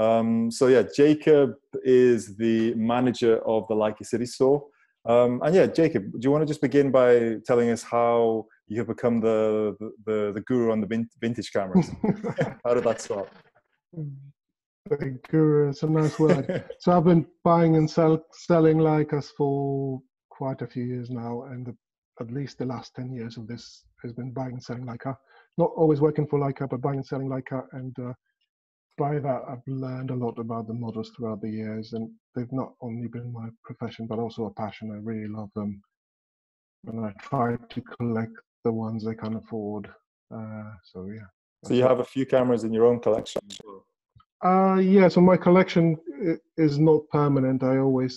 Um, so yeah, Jacob is the manager of the Leica City Store. Um, and yeah, Jacob, do you want to just begin by telling us how you have become the the, the guru on the vintage cameras? how did that start? The guru is a nice word. so I've been buying and sell, selling Leicas for quite a few years now, and the, at least the last ten years of this has been buying and selling Leica. Not always working for Leica, but buying and selling Leica, and uh, by that, I've learned a lot about the models throughout the years, and they've not only been my profession but also a passion. I really love them, and I try to collect the ones I can afford. Uh, so yeah. So you have a few cameras in your own collection. Uh, yeah. So my collection is not permanent. I always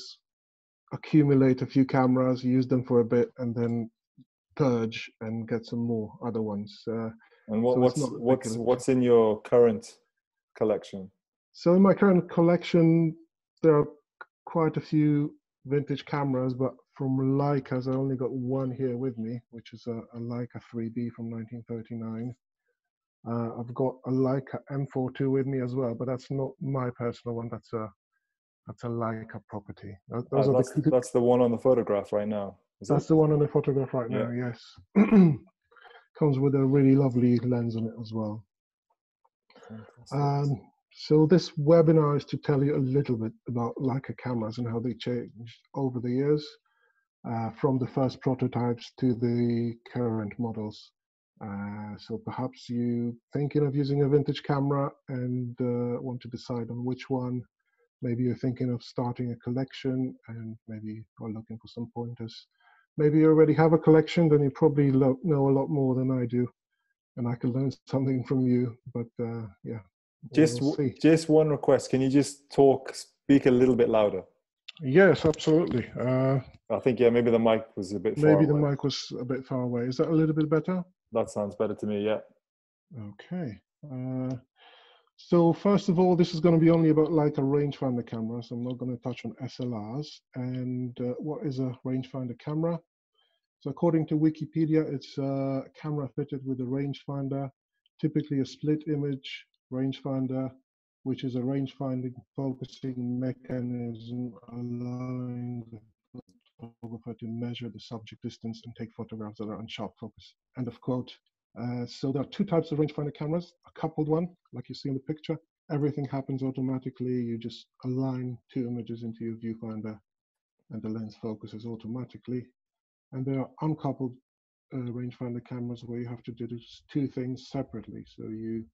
accumulate a few cameras, use them for a bit, and then purge and get some more other ones. Uh, and what, so what's what's what's in your current collection? So in my current collection, there are quite a few vintage cameras, but from Leicas, I only got one here with me, which is a, a Leica 3D from 1939. Uh, I've got a Leica M42 with me as well, but that's not my personal one. That's a that's a Leica property. Those uh, that's, the, that's the one on the photograph right now. that's it? the one on the photograph right yeah. now. Yes, comes with a really lovely lens on it as well. Um, so this webinar is to tell you a little bit about Leica cameras and how they changed over the years, uh, from the first prototypes to the current models. Uh, so perhaps you're thinking of using a vintage camera and uh, want to decide on which one. Maybe you're thinking of starting a collection and maybe are looking for some pointers. Maybe you already have a collection, then you probably know a lot more than I do and I can learn something from you. But uh, yeah, just we'll just one request. Can you just talk, speak a little bit louder? Yes, absolutely. Uh, I think yeah, maybe the mic was a bit. Maybe the mic was a bit far away. Is that a little bit better? That sounds better to me. Yeah. Okay. Uh, so first of all, this is going to be only about Leica rangefinder camera. So I'm not going to touch on SLRs. And uh, what is a rangefinder camera? So according to Wikipedia, it's a camera fitted with a rangefinder, typically a split image rangefinder, which is a range-finding focusing mechanism allowing the photographer to measure the subject distance and take photographs that are on sharp focus. End of quote. Uh, so there are two types of rangefinder cameras, a coupled one, like you see in the picture. Everything happens automatically. You just align two images into your viewfinder and the lens focuses automatically. And there are uncoupled uh, rangefinder cameras where you have to do two things separately. So you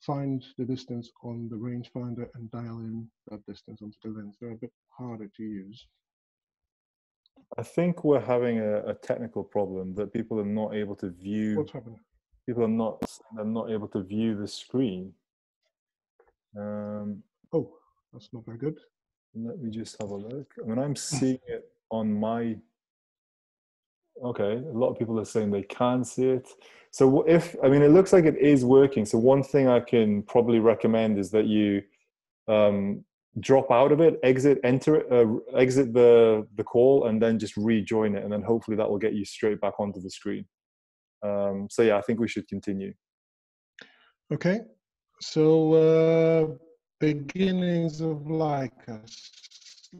find the distance on the rangefinder and dial in that distance onto the lens. They're a bit harder to use. I think we're having a, a technical problem that people are not able to view. What's happening? People are not they're not able to view the screen. Um, oh, that's not very good. Let me just have a look. I mean, I'm seeing it on my Okay, a lot of people are saying they can see it. So if I mean, it looks like it is working. So one thing I can probably recommend is that you um, drop out of it, exit, enter it, uh, exit the the call, and then just rejoin it, and then hopefully that will get you straight back onto the screen. Um, so yeah, I think we should continue. Okay, so uh, beginnings of Leica.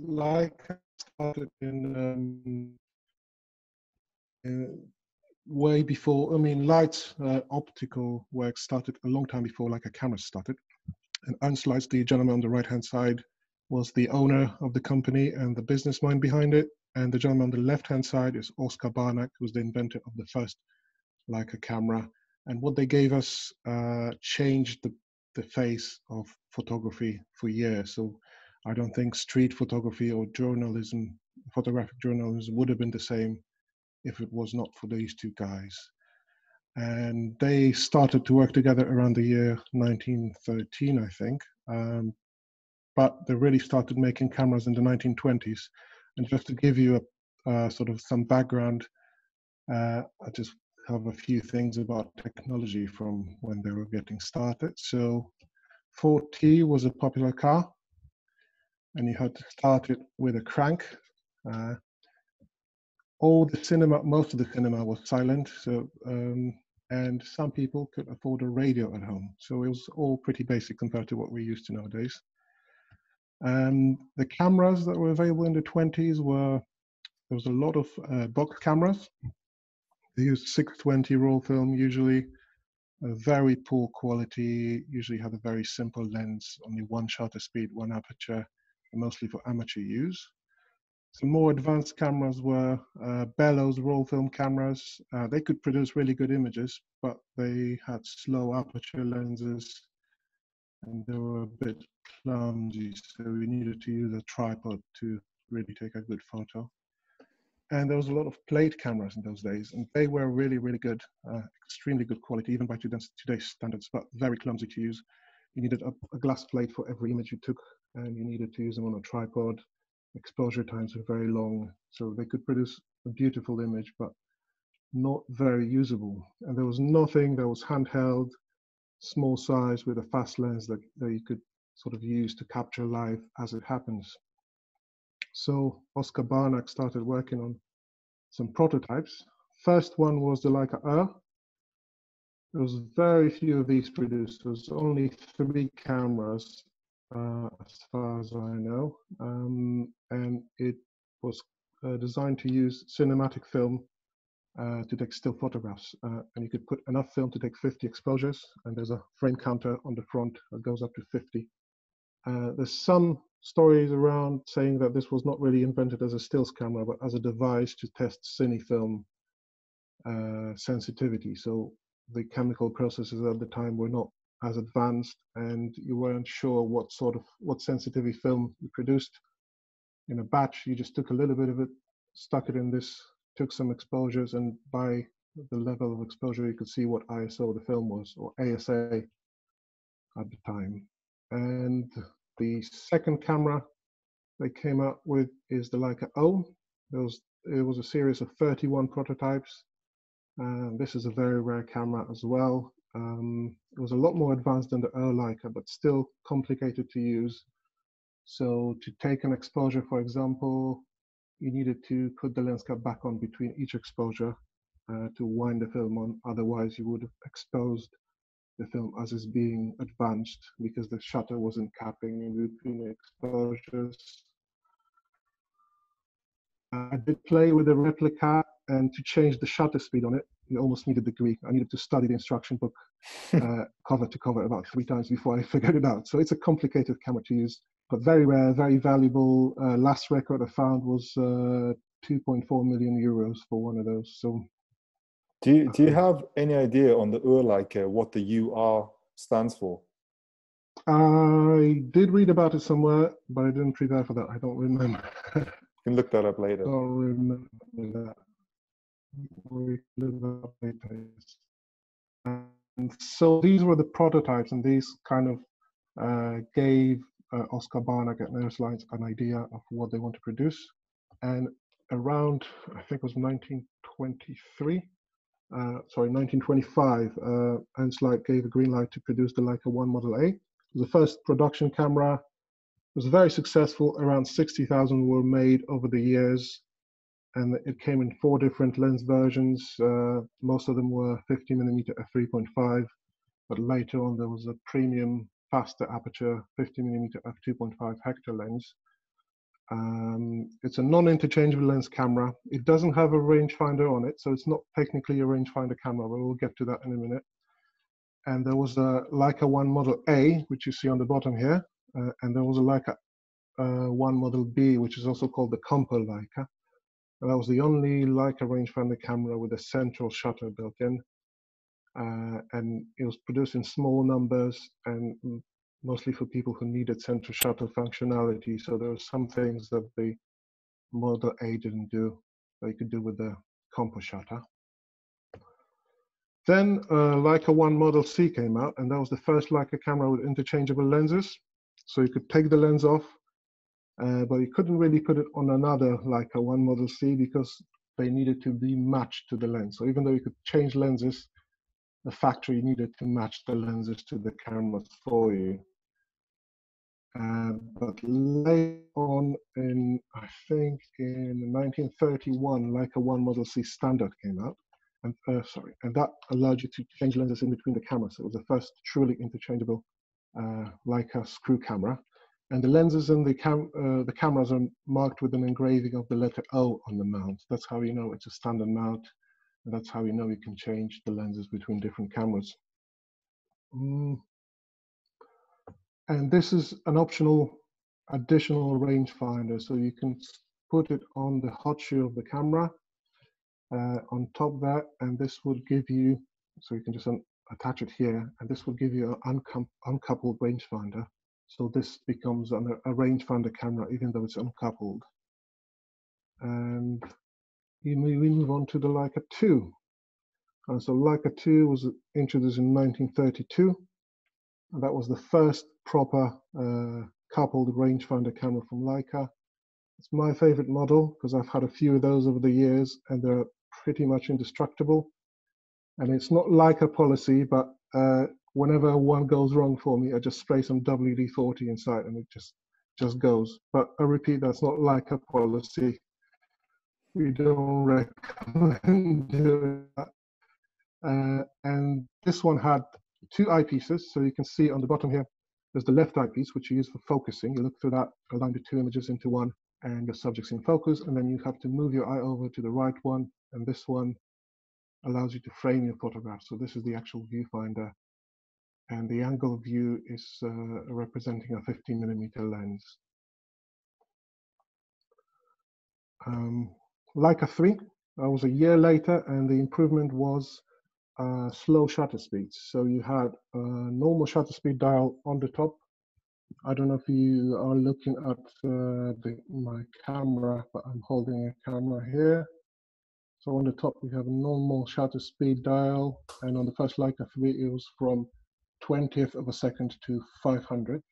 Leica started in um, way before, I mean, Leitz uh, optical work started a long time before Leica camera started. And Ernst Leitz, the gentleman on the right-hand side, was the owner of the company and the business mind behind it. And the gentleman on the left-hand side is Oskar Barnack, who's the inventor of the first Leica camera. And what they gave us uh, changed the, the face of photography for years. So I don't think street photography or journalism, photographic journalism would have been the same if it was not for these two guys. And they started to work together around the year 1913, I think. Um, but they really started making cameras in the 1920s. And just to give you a uh, sort of some background, uh, I just have a few things about technology from when they were getting started. So Ford T was a popular car, and you had to start it with a crank. Uh, all the cinema, most of the cinema was silent. So um, and some people could afford a radio at home. So it was all pretty basic compared to what we're used to nowadays. And the cameras that were available in the 20s were there was a lot of uh, box cameras. They used 620 roll film usually, very poor quality, usually had a very simple lens, only one shutter speed, one aperture, mostly for amateur use. Some more advanced cameras were uh, bellows roll film cameras. Uh, they could produce really good images, but they had slow aperture lenses and they were a bit clumsy, so we needed to use a tripod to really take a good photo. And there was a lot of plate cameras in those days, and they were really, really good, uh, extremely good quality, even by today's standards, but very clumsy to use. You needed a, a glass plate for every image you took, and you needed to use them on a tripod exposure times were very long, so they could produce a beautiful image, but not very usable. And there was nothing that was handheld, small size with a fast lens that, that you could sort of use to capture life as it happens. So Oskar Barnack started working on some prototypes. First one was the Leica Ur. There was very few of these produced. There was only three cameras uh, as far as I know. Um, and it was uh, designed to use cinematic film uh, to take still photographs. Uh, and you could put enough film to take 50 exposures, and there's a frame counter on the front that goes up to 50. Uh, there's some stories around saying that this was not really invented as a stills camera, but as a device to test cine film uh, sensitivity. So the chemical processes at the time were not as advanced and you weren't sure what sort of what sensitivity film you produced. In a batch you just took a little bit of it stuck it in this took some exposures and by the level of exposure you could see what iso the film was or asa at the time. And the second camera they came up with is the leica o. There was it was a series of 31 prototypes. And this is a very rare camera as well um, it was a lot more advanced than the Leica, but still complicated to use. So to take an exposure, for example, you needed to put the lens cap back on between each exposure uh, to wind the film on. Otherwise, you would have exposed the film as it's being advanced because the shutter wasn't capping in between exposures. I did play with the replica and to change the shutter speed on it, you almost need a degree. I needed to study the instruction book uh, cover to cover about three times before I figured it out. So it's a complicated camera to use, but very rare, very valuable. Uh, last record I found was uh, 2.4 million euros for one of those. So, do you, do you have any idea on the Ur-Leica uh, what the UR stands for? I did read about it somewhere, but I didn't prepare for that. I don't remember. you can look that up later. I don't remember that and so these were the prototypes, and these kind of uh, gave uh, Oskar Barnack at Ernst Leitz an idea of what they want to produce. And around, I think it was 1923, uh, sorry, 1925, uh, gave a green light to produce the Leica 1 Model A. The first production camera. Was very successful. Around 60,000 were made over the years and it came in four different lens versions. Uh, most of them were 50 millimeter f3.5, but later on there was a premium faster aperture 50 millimeter f2.5 Hektor lens. Um, it's a non-interchangeable lens camera. It doesn't have a rangefinder on it, so it's not technically a rangefinder camera, but we'll get to that in a minute. And there was a Leica 1 Model A, which you see on the bottom here, uh, and there was a Leica uh, 1 Model B, which is also called the Compur Leica. And that was the only Leica rangefinder camera with a central shutter built in. Uh, and it was produced in small numbers and mostly for people who needed central shutter functionality. So there were some things that the Model A didn't do that you could do with the Compur shutter. Then uh, Leica 1 Model C came out, and that was the first Leica camera with interchangeable lenses. So you could take the lens off, uh, but you couldn't really put it on another Leica one model C because they needed to be matched to the lens. So even though you could change lenses, the factory needed to match the lenses to the cameras for you. Uh, but later on in, I think in 1931, Leica 1 Model C standard came out. and uh, sorry, and that allowed you to change lenses in between the cameras. It was the first truly interchangeable uh, Leica screw camera. And the lenses and the, cam uh, the cameras are marked with an engraving of the letter O on the mount. That's how you know it's a standard mount. And that's how you know you can change the lenses between different cameras. Mm. And this is an optional additional rangefinder. So you can put it on the hot shoe of the camera uh, on top of that, and this would give you, so you can just attach it here, and this will give you an uncoupled rangefinder. So this becomes an, a rangefinder camera, even though it's uncoupled. And we move on to the Leica 2. And so Leica 2 was introduced in 1932. And that was the first proper uh, coupled rangefinder camera from Leica. It's my favorite model because I've had a few of those over the years and they're pretty much indestructible. And it's not Leica policy, but uh, whenever one goes wrong for me, I just spray some WD-40 inside and it just just goes. But I repeat, that's not Leica policy. We don't recommend doing that. Uh, and this one had two eyepieces, so you can see on the bottom here, there's the left eyepiece, which you use for focusing. You look through that, align the two images into one, and your subject's in focus, and then you have to move your eye over to the right one, and this one allows you to frame your photograph. So this is the actual viewfinder, and the angle view is uh, representing a 15 millimeter lens. Um, Leica 3, that was a year later, and the improvement was uh, slow shutter speeds. So you had a normal shutter speed dial on the top, I don't know if you are looking at uh, the, my camera, but I'm holding a camera here. So on the top, we have a normal shutter speed dial. And on the first Leica 3, it was from 20th of a second to 500.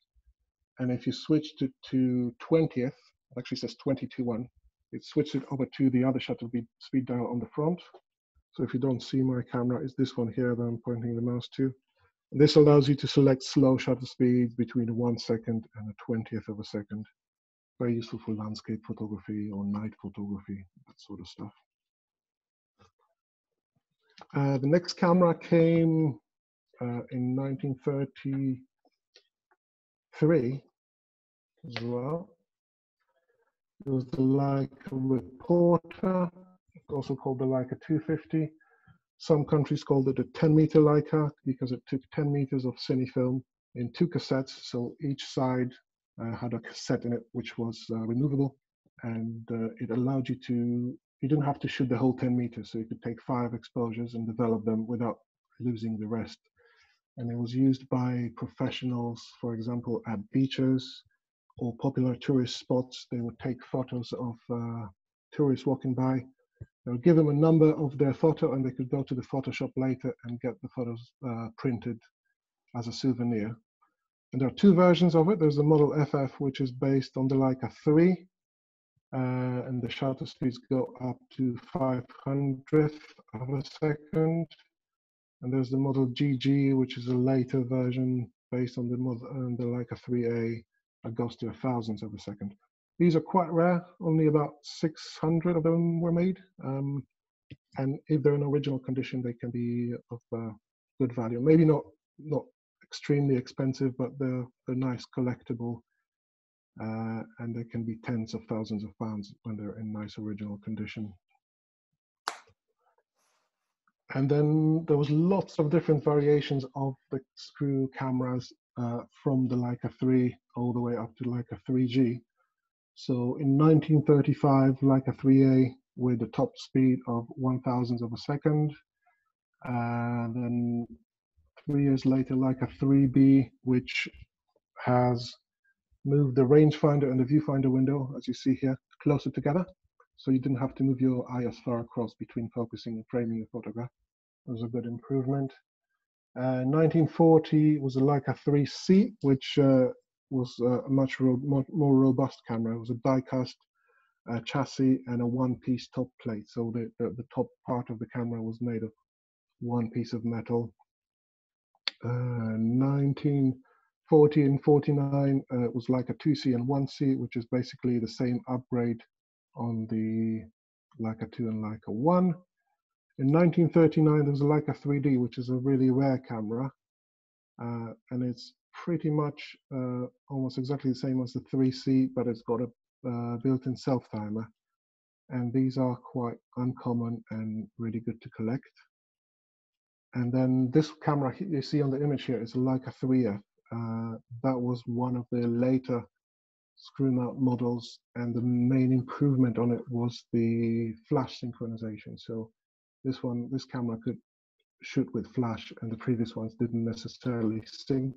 And if you switch it to 20th, it actually says 22.1, it switches it over to the other shutter speed dial on the front. So if you don't see my camera, it's this one here that I'm pointing the mouse to. This allows you to select slow shutter speeds between one second and a 20th of a second. Very useful for landscape photography or night photography, that sort of stuff. Uh, the next camera came uh, in 1933 as well. It was the Leica Reporter, also called the Leica 250. Some countries called it a 10 meter Leica because it took 10 meters of cine film in two cassettes. So each side uh, had a cassette in it, which was uh, removable. And uh, it allowed you to, you didn't have to shoot the whole 10 meters. So you could take five exposures and develop them without losing the rest. And it was used by professionals, for example, at beaches or popular tourist spots. They would take photos of uh, tourists walking by They would give them a number of their photo and they could go to the Photoshop later and get the photos uh, printed as a souvenir. And there are two versions of it. There's the Model FF, which is based on the Leica 3, uh, and the shutter speeds go up to 500th of a second. And there's the Model GG, which is a later version based on the, model, and the Leica 3A that goes to a thousandth of a second. These are quite rare. Only about 600 of them were made. Um, and if they're in original condition, they can be of uh, good value. Maybe not not extremely expensive, but they're they're nice collectible, uh, and they can be tens of thousands of pounds when they're in nice original condition. And then there was lots of different variations of the screw cameras uh, from the Leica 3 all the way up to Leica 3G. So in 1935, Leica 3A with a top speed of one thousandth of a second. And then three years later, Leica 3B, which has moved the rangefinder and the viewfinder window, as you see here, closer together. So you didn't have to move your eye as far across between focusing and framing the photograph. It was a good improvement. Uh, 1940 was a Leica 3C, which uh, was a much ro more robust camera. It was a die-cast uh, chassis and a one-piece top plate. So the, the, the, top part of the camera was made of one piece of metal. Uh, 1940 and 49 uh, was Leica 2C and 1C, which is basically the same upgrade on the Leica 2 and Leica 1. In 1939, there was a Leica 3D, which is a really rare camera, uh, and it's pretty much uh, almost exactly the same as the 3C, but it's got a uh, built-in self-timer. And these are quite uncommon and really good to collect. And then this camera you see on the image here is a Leica 3F. Uh, that was one of the later screw mount models and the main improvement on it was the flash synchronization. So this one, this camera could shoot with flash and the previous ones didn't necessarily sync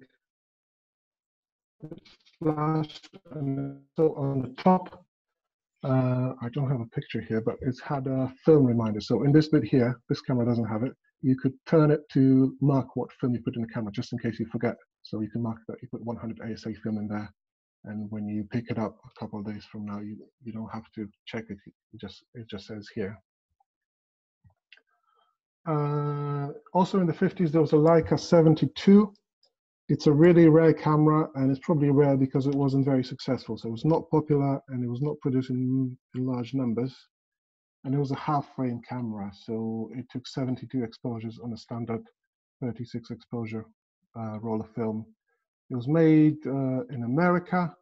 flash. And so on the top, uh, I don't have a picture here, but it's had a film reminder. So in this bit here, this camera doesn't have it. You could turn it to mark what film you put in the camera, just in case you forget. So you can mark that you put 100 ASA film in there, and when you pick it up a couple of days from now, you you don't have to check it. it just it just says here. Uh, also in the 50s, there was a Leica 72 it's a really rare camera and it's probably rare because it wasn't very successful. So it was not popular and it was not produced in, in large numbers. And it was a half frame camera. So it took 72 exposures on a standard 36 exposure uh, roll of film. It was made uh, in America.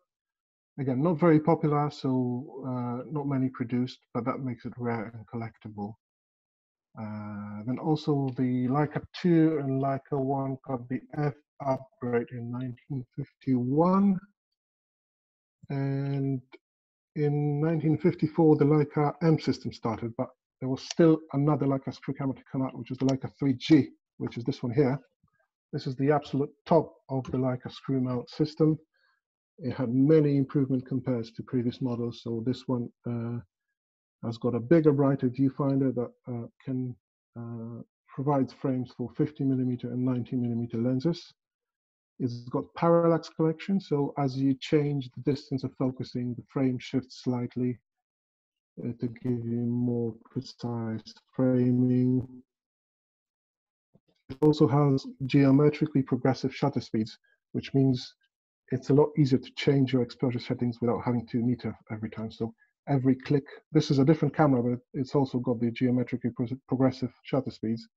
Again, not very popular, so uh, not many produced, but that makes it rare and collectible. Uh, then also the Leica 2 and Leica 1 got the F upgrade in 1951. And in 1954, the Leica M system started, but there was still another Leica screw camera to come out, which is the Leica 3G, which is this one here. This is the absolute top of the Leica screw mount system. It had many improvement compared to previous models. So this one uh, has got a bigger, brighter viewfinder that uh, can uh, provides frames for 50 millimeter and 90 millimeter lenses. It's got parallax correction, so as you change the distance of focusing, the frame shifts slightly uh, to give you more precise framing. It also has geometrically progressive shutter speeds, which means it's a lot easier to change your exposure settings without having to meter every time. So every click, this is a different camera, but it's also got the geometrically pro progressive shutter speeds.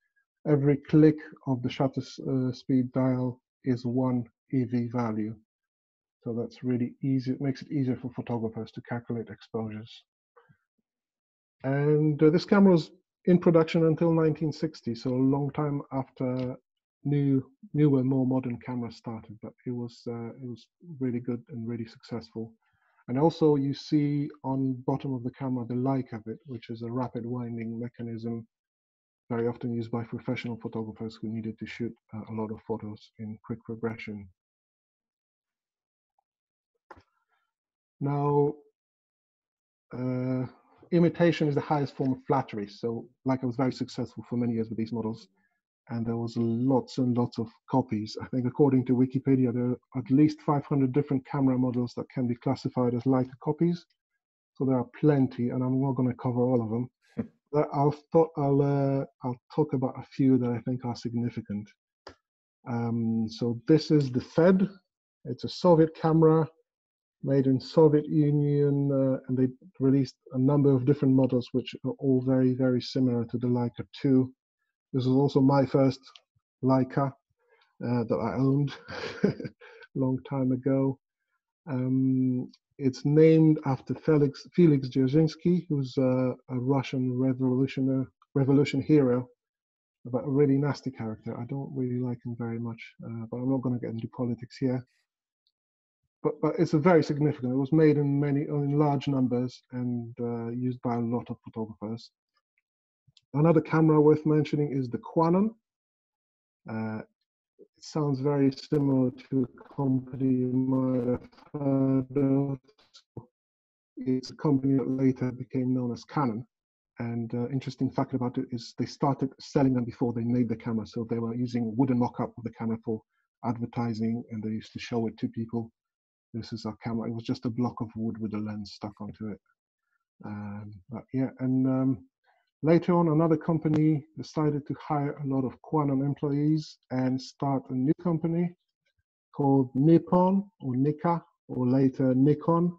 Every click of the shutter uh, speed dial is one EV value. So that's really easy, it makes it easier for photographers to calculate exposures. And uh, this camera was in production until 1960, so a long time after new, newer, more modern cameras started. But it was uh, it was really good and really successful. And also, you see on bottom of the camera the Leicavit, which is a rapid winding mechanism very often used by professional photographers who needed to shoot uh, a lot of photos in quick progression. Now, uh, imitation is the highest form of flattery. So Leica was very successful for many years with these models and there was lots and lots of copies. I think according to Wikipedia, there are at least 500 different camera models that can be classified as Leica copies. So there are plenty and I'm not gonna cover all of them. I'll I'll uh, I'll talk about a few that I think are significant. Um, so this is the Fed. It's a Soviet camera made in Soviet Union, uh, and they released a number of different models, which are all very very similar to the Leica 2. This is also my first Leica uh, that I owned a long time ago. Um, it's named after Felix Felix Dzerzhinsky, who's a, a Russian revolutionary revolution hero, but a really nasty character. I don't really like him very much, uh, but I'm not going to get into politics here. But, but it's a very significant. It was made in many in large numbers and uh, used by a lot of photographers. Another camera worth mentioning is the Kwanon. Uh, it sounds very similar to a company you might have heard of. It's a company that later became known as Canon. And uh, interesting fact about it is they started selling them before they made the camera. So they were using wooden mock-up of the camera for advertising, and they used to show it to people. This is our camera. It was just a block of wood with a lens stuck onto it. Um, but yeah, and um, Later on, another company decided to hire a lot of Kwanon employees and start a new company called Nippon or Nika or later Nikon.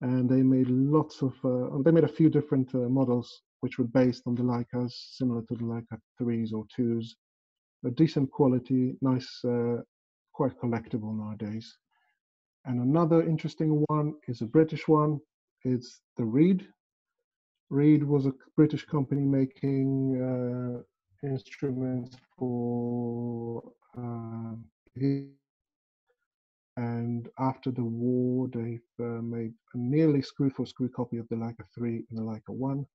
And they made lots of, uh, they made a few different uh, models which were based on the Leicas, similar to the Leica 3s or 2s. A decent quality, nice, uh, quite collectible nowadays. And another interesting one is a British one. It's the Reid. Reid was a British company making uh, instruments for uh, and after the war, they've uh, made a nearly screw for screw copy of the Leica 3 and the Leica 1.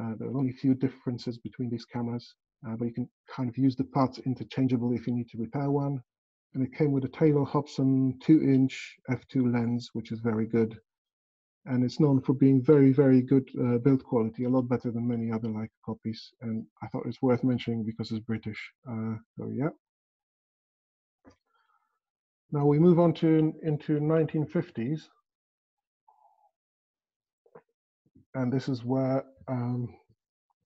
Uh, there are only a few differences between these cameras, uh, but you can kind of use the parts interchangeably if you need to repair one. And it came with a Taylor Hobson 2 inch f2 lens, which is very good. And it's known for being very, very good uh, build quality, a lot better than many other Leica copies. And I thought it's worth mentioning because it's British. Uh, so yeah. Now we move on to into 1950s, and this is where um,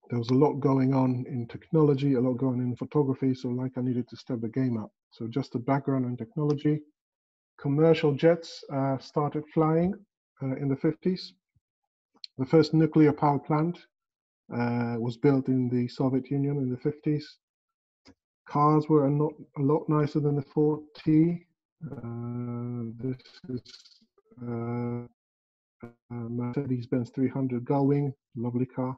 there was a lot going on in technology, a lot going on in photography. So Leica needed to step the game up. So just a background on technology. Commercial jets uh, started flying uh, in the 50s. The first nuclear power plant uh, was built in the Soviet Union in the 50s. Cars were a, not, a lot nicer than the Ford T uh, this is uh, Mercedes-Benz 300 Gullwing, lovely car.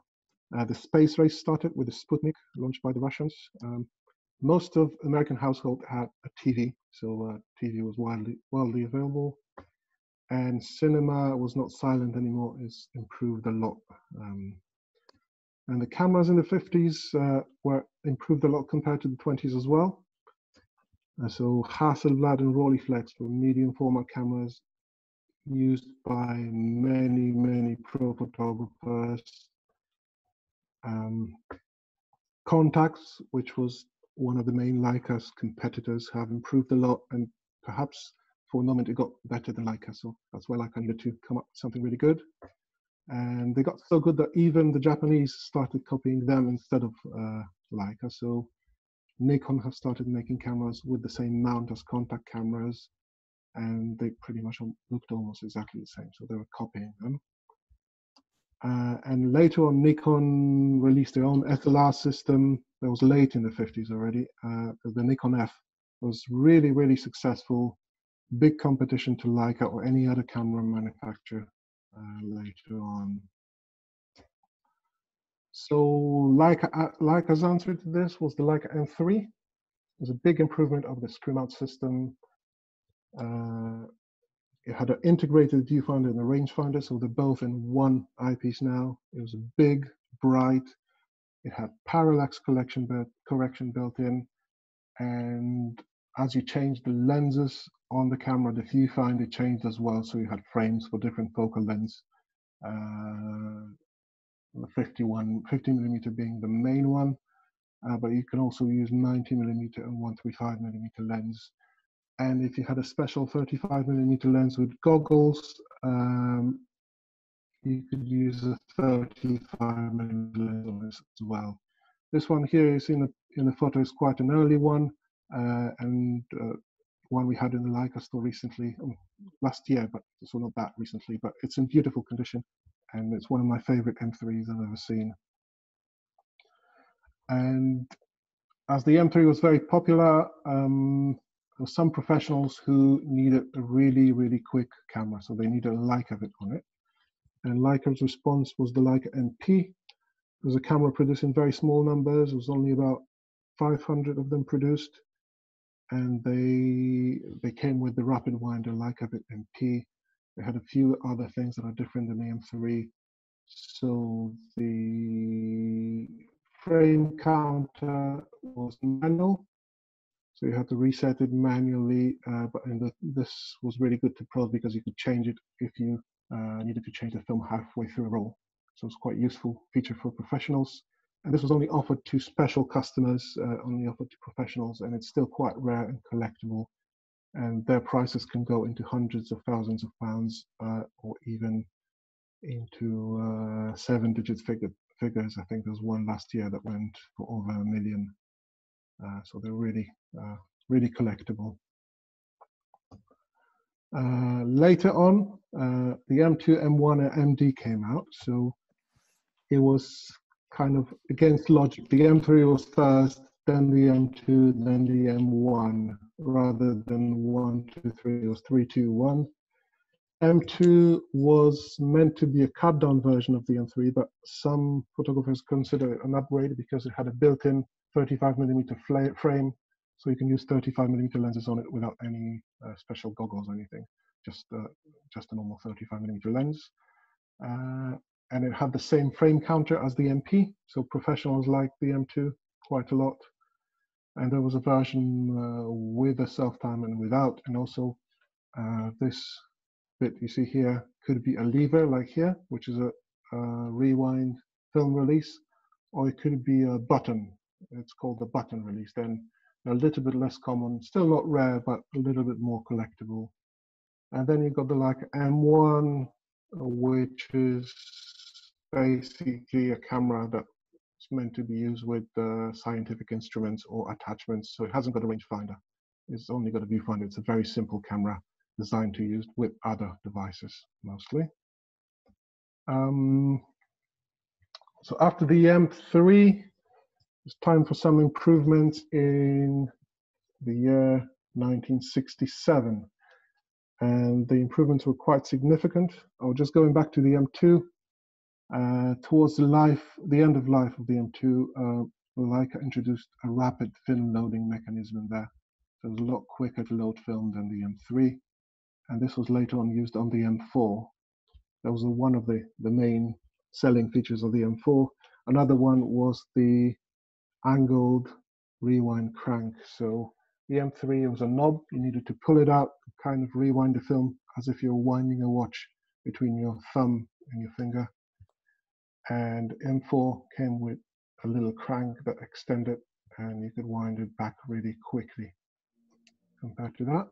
Uh, the space race started with the Sputnik launched by the Russians. Um, most of American household had a TV, so uh, TV was widely widely available, and cinema was not silent anymore. It's improved a lot. Um, and the cameras in the 50s uh, were improved a lot compared to the 20s as well. Uh, so Hasselblad and Rolleiflex were medium format cameras used by many, many pro photographers. Um, Contax, which was one of the main Leica's competitors, have improved a lot and perhaps for a moment it got better than Leica. So that's why Leica needed to come up with something really good. And they got so good that even the Japanese started copying them instead of uh, Leica. So Nikon have started making cameras with the same mount as Contax cameras, and they pretty much looked almost exactly the same. So they were copying them. Uh, and later on, Nikon released their own SLR system. That was late in the 50s already. Uh, the Nikon F was really, really successful. Big competition to Leica or any other camera manufacturer uh, later on. So Leica, uh, Leica's answer to this was the Leica M3. It was a big improvement of the screw mount system. Uh, it had an integrated viewfinder and a rangefinder, so they're both in one eyepiece now. It was big, bright. It had parallax collection correction built in. And as you changed the lenses on the camera, the viewfinder changed as well. So you had frames for different focal lengths. Uh, 51, 50 millimeter being the main one, uh, but you can also use 90 millimeter and 135 millimeter lens. And if you had a special 35 millimeter lens with goggles, um, you could use a 35 millimeter lens as well. This one here is in the in the photo is quite an early one, uh, and uh, one we had in the Leica store recently, um, last year, but so not that recently, but it's in beautiful condition and it's one of my favorite M3s I've ever seen. And as the M3 was very popular, um, some professionals who needed a really, really quick camera, so they needed a Leicavit on it. And Leica's response was the Leica MP. It was a camera produced in very small numbers. It was only about 500 of them produced, and they they came with the rapid winder Leicavit MP, they had a few other things that are different than the M3. So the frame counter was manual. So you had to reset it manually, uh, but the, this was really good to pros because you could change it if you uh, needed to change the film halfway through a roll. So it's quite useful feature for professionals. And this was only offered to special customers, uh, only offered to professionals, and it's still quite rare and collectible and their prices can go into hundreds of thousands of pounds uh, or even into uh, seven digit figure, figures. I think there's one last year that went for over a million. Uh, so they're really, uh, really collectible. Uh, later on, the M2, M1, and MD came out. So it was kind of against logic. The M3 was first, then the M2, then the M1, rather than one, two, three, it was three, two, one. M2 was meant to be a cut down version of the M3, but some photographers consider it an upgrade because it had a built in 35 millimeter frame. So you can use 35 millimeter lenses on it without any uh, special goggles or anything, just, uh, just a normal 35 millimeter lens. Uh, and it had the same frame counter as the MP. So professionals like the M2 quite a lot. And there was a version uh, with a self time and without, and also uh, this bit you see here could be a lever like here, which is a, a rewind film release, or it could be a button. It's called the button release. Then a little bit less common, still not rare, but a little bit more collectible. And then you've got the Leica M1, which is basically a camera that's meant to be used with uh, scientific instruments or attachments. So it hasn't got a rangefinder. It's only got a viewfinder. It's a very simple camera designed to use with other devices mostly. Um, so after the M3, it's time for some improvements in the year 1967. And the improvements were quite significant. I was just going back to the M2. Uh, towards the life, the end of life of the M2, uh, Leica introduced a rapid film loading mechanism in there. So it was a lot quicker to load film than the M3 and this was later on used on the M4. That was one of the, the main selling features of the M4. Another one was the angled rewind crank. So the M3 was a knob, you needed to pull it out, kind of rewind the film as if you're winding a watch between your thumb and your finger. And M4 came with a little crank that extended and you could wind it back really quickly compared to that.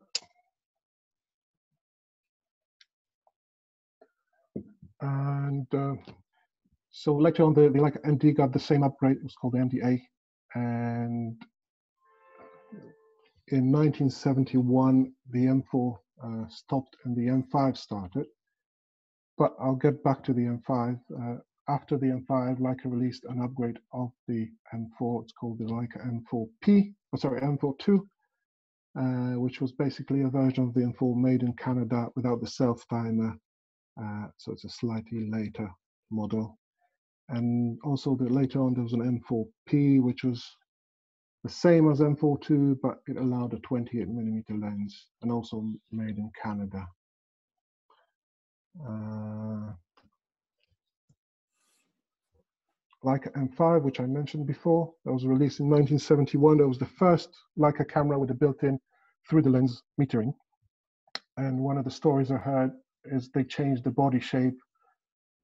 And uh, so later on, the, the Leica MD got the same upgrade. It was called the MDA. And in 1971, the M4 uh, stopped and the M5 started. But I'll get back to the M5. Uh, after the M5, Leica released an upgrade of the M4. It's called the Leica M4P, oh, sorry, M42, uh, which was basically a version of the M4 made in Canada without the self timer uh, so it's a slightly later model. And also later on there was an M4P, which was the same as M42, but it allowed a 28 millimeter lens and also made in Canada. Uh, Leica M5, which I mentioned before, that was released in 1971. That was the first Leica camera with a built-in through the lens metering. And one of the stories I heard is they changed the body shape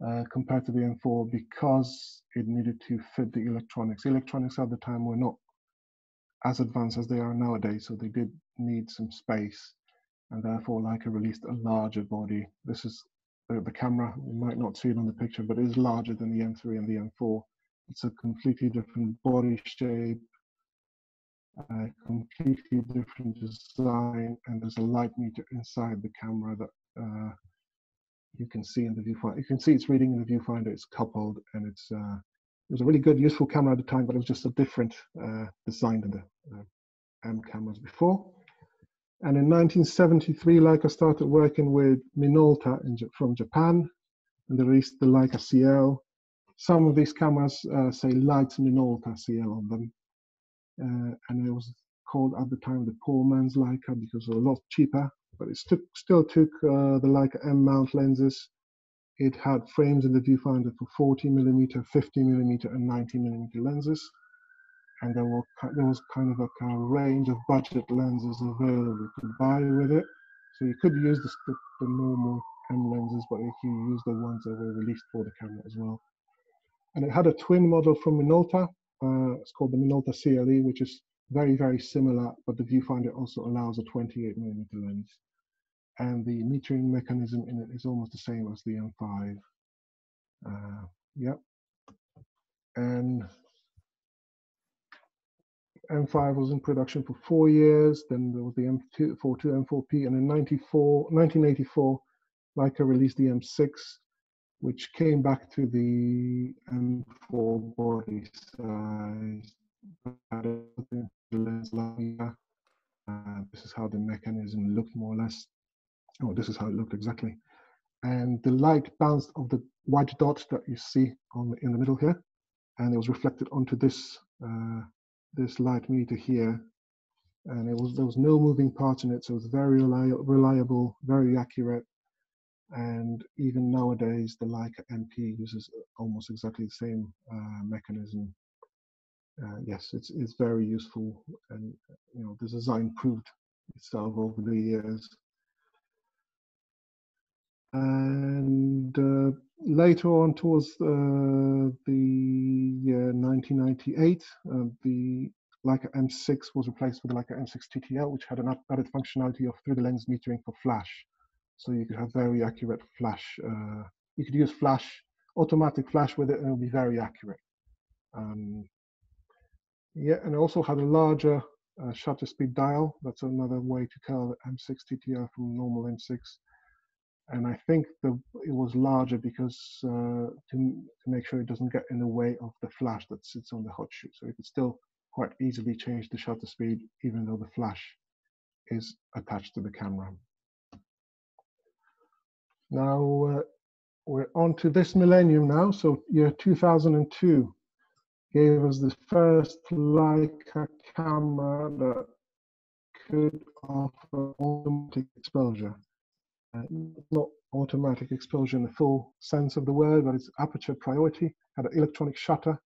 uh, compared to the M4 because it needed to fit the electronics. electronics at the time were not as advanced as they are nowadays, so they did need some space, and therefore Leica released a larger body. This is the, the camera, you might not see it on the picture, but it is larger than the M3 and the M4. It's a completely different body shape, a completely different design, and there's a light meter inside the camera that uh, you can see in the viewfinder. You can see it's reading in the viewfinder. It's coupled, and it's uh, it was a really good, useful camera at the time, but it was just a different uh, design than the uh, M cameras before. And in 1973, Leica started working with Minolta in, from Japan, and they released the Leica CL. Some of these cameras uh, say Leitz Minolta CL on them, uh, and it was called at the time the poor man's Leica because it was a lot cheaper but it st still took uh, the Leica M mount lenses. It had frames in the viewfinder for 40 millimeter, 50 millimeter, and 90 millimeter lenses. And there, were, there was kind of a, kind of range of budget lenses available to buy with it. So you could use the, the, normal M lenses, but you use the ones that were released for the camera as well. And it had a twin model from Minolta. Uh, it's called the Minolta CLE, which is very, very similar, but the viewfinder also allows a 28 millimeter lens and the metering mechanism in it is almost the same as the M5. Uh, yep. And M5 was in production for four years. Then there was the M2, 42, M4P, and in 94, 1984, Leica released the M6. which came back to the M4 body size. Uh, this is how the mechanism looked more or less. Oh, this is how it looked exactly. And the light bounced off the white dot that you see on in the middle here, and it was reflected onto this uh, this light meter here. And it was there was no moving parts in it, so it was very reliable, very accurate. And even nowadays, the Leica MP uses almost exactly the same uh, mechanism. Uh, yes, it's it's very useful, and you know the design proved itself over the years. And uh, later on, towards uh, the year 1998, uh, the Leica M6 was replaced with the Leica M6 TTL, which had an added functionality of through the lens metering for flash. So you could have very accurate flash. Uh, you could use flash, automatic flash with it, and it'll be very accurate. Um, yeah, and it also had a larger uh, shutter speed dial. That's another way to tell the M6 TTL from normal M6 and I think the, it was larger because uh, to, to make sure it doesn't get in the way of the flash that sits on the hot shoe. So you could still quite easily change the shutter speed even though the flash is attached to the camera. Now uh, we're on to this millennium now. So year 2002 gave us the first Leica camera that could offer automatic exposure uh, not automatic exposure in the full sense of the word, but it's aperture priority, had an electronic shutter,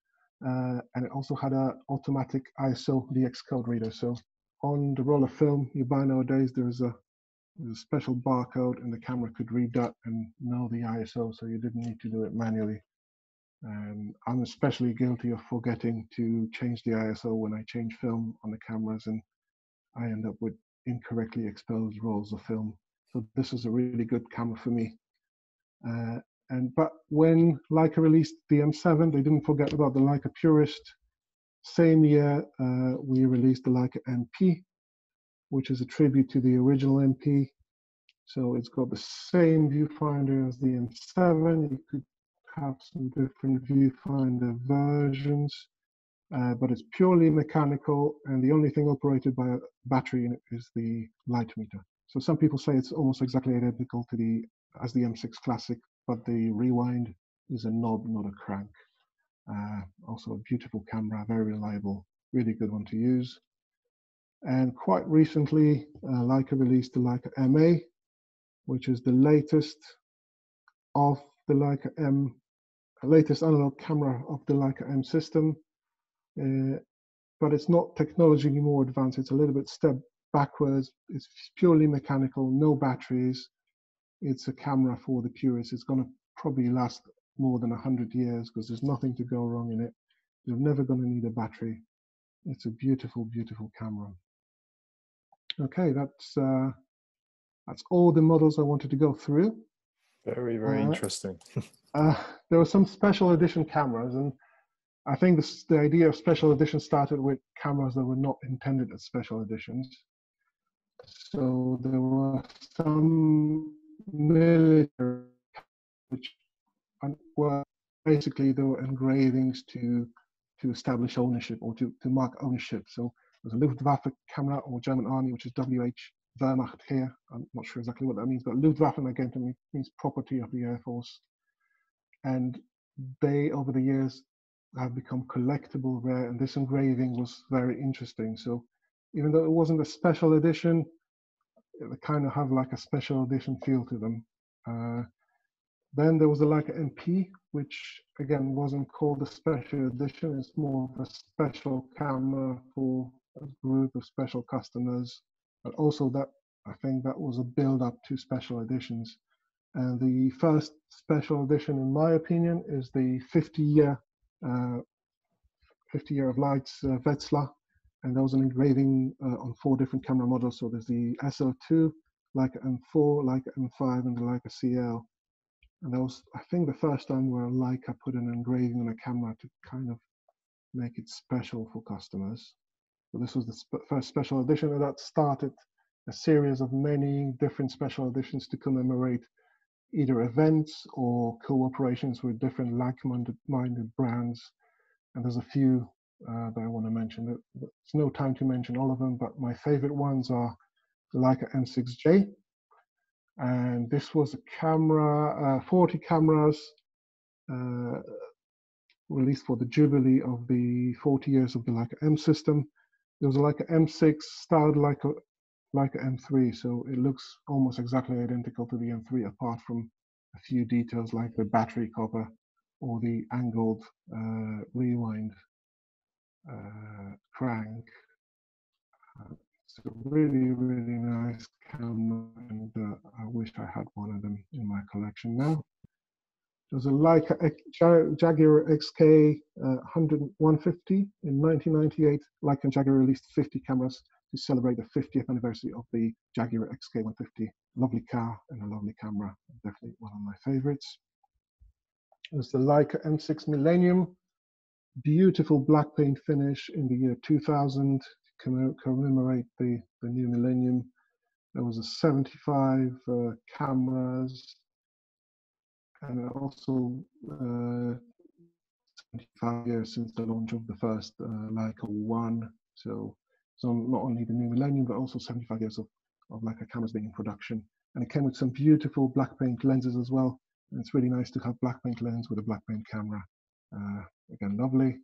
uh, and it also had an automatic ISO DX code reader. So on the roll of film you buy nowadays, there is a, a special barcode and the camera could read that and know the ISO, so you didn't need to do it manually. And I'm especially guilty of forgetting to change the ISO when I change film on the cameras and I end up with incorrectly exposed rolls of film so this is a really good camera for me. Uh, and but when Leica released the M7, they didn't forget about the Leica Purist. Same year, uh, we released the Leica MP, which is a tribute to the original MP. So it's got the same viewfinder as the M7. You could have some different viewfinder versions, uh, but it's purely mechanical, and the only thing operated by a battery in it is the light meter. So some people say it's almost exactly identical to the as the M6 Classic, but the rewind is a knob, not a crank. Uh, also a beautiful camera, very reliable, really good one to use. And quite recently, uh, Leica released the Leica MA, which is the latest of the Leica M, latest analog camera of the Leica M system. Uh, but it's not technology more advanced. It's a little bit step backwards. It's purely mechanical, no batteries. It's a camera for the purists. It's going to probably last more than 100 years because there's nothing to go wrong in it. You're never going to need a battery. It's a beautiful, beautiful camera. Okay, that's uh, that's all the models I wanted to go through. Very, very uh, interesting. uh, there were some special edition cameras, and I think this, the idea of special edition started with cameras that were not intended as special editions. So there were some military which were basically there were engravings to to establish ownership or to, to mark ownership. So there's a Luftwaffe camera or German army, which is WH Wehrmacht here. I'm not sure exactly what that means, but Luftwaffe again to me means property of the Air Force. And they, over the years, have become collectible rare, and this engraving was very interesting. So even though it wasn't a special edition, they kind of have like a special edition feel to them. Uh, then there was the Leica MP, which again wasn't called a special edition. It's more of a special camera for a group of special customers. But also that I think that was a build up to special editions. And the first special edition, in my opinion, is the 50 year, uh, 50 year of Leitz uh, Wetzlar and there was an engraving uh, on four different camera models. So there's the SL2, Leica M4, Leica M5, and the Leica CL. And that was, I think, the first time where Leica put an engraving on a camera to kind of make it special for customers. So this was the sp first special edition, and that started a series of many different special editions to commemorate either events or cooperations with different like-minded brands. And there's a few uh, that I want to mention. It's no time to mention all of them, but my favorite ones are the Leica M6J. And this was a camera, uh, 40 cameras uh, released for the jubilee of the 40 years of the Leica M system. There was a Leica M6 styled like a Leica M3, so it looks almost exactly identical to the M3, apart from a few details like the battery copper or the angled uh, rewind uh, crank. Uh, it's a really, really nice camera, and uh, I wish I had one of them in my collection now. There's a Leica Jaguar XK uh, 150 in 1998. Leica and Jaguar released 50 cameras to celebrate the 50th anniversary of the Jaguar XK 150. Lovely car and a lovely camera. Definitely one of my favorites. There's the Leica M6 Millennium beautiful black paint finish in the year 2000 to commemorate the, the new millennium. There was a 75 uh, cameras and also uh, 75 years since the launch of the first uh, Leica 1. So, so not only the new millennium, but also 75 years of, of Leica cameras being in production. And it came with some beautiful black paint lenses as well. And it's really nice to have black paint lens with a black paint camera. Uh, again, lovely.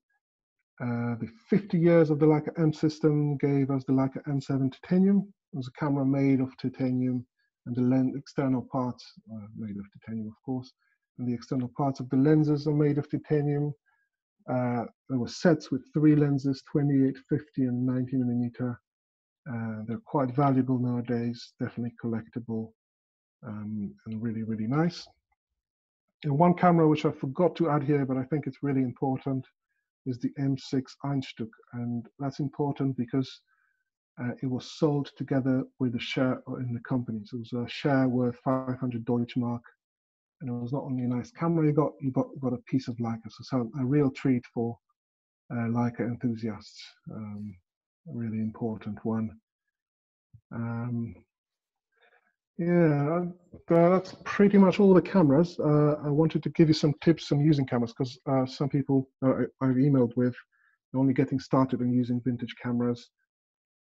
Uh, the 50 years of the Leica M system gave us the Leica M7 titanium. It was a camera made of titanium and the lens, external parts are made of titanium, of course. And the external parts of the lenses are made of titanium. Uh, there were sets with three lenses, 28, 50, and 90 millimeter. Uh, they're quite valuable nowadays, definitely collectible, um, and really, really nice. And one camera which I forgot to add here, but I think it's really important, is the M6 Einstück. And that's important because uh, it was sold together with a share in the company. So it was a share worth 500 Deutsche Deutschmark. And it was not only a nice camera you got, you got, got a piece of Leica. So a real treat for uh, Leica enthusiasts. Um, a really important one. Um, yeah, uh, that's pretty much all the cameras. Uh, I wanted to give you some tips on using cameras because uh, some people uh, I've emailed with are only getting started on using vintage cameras.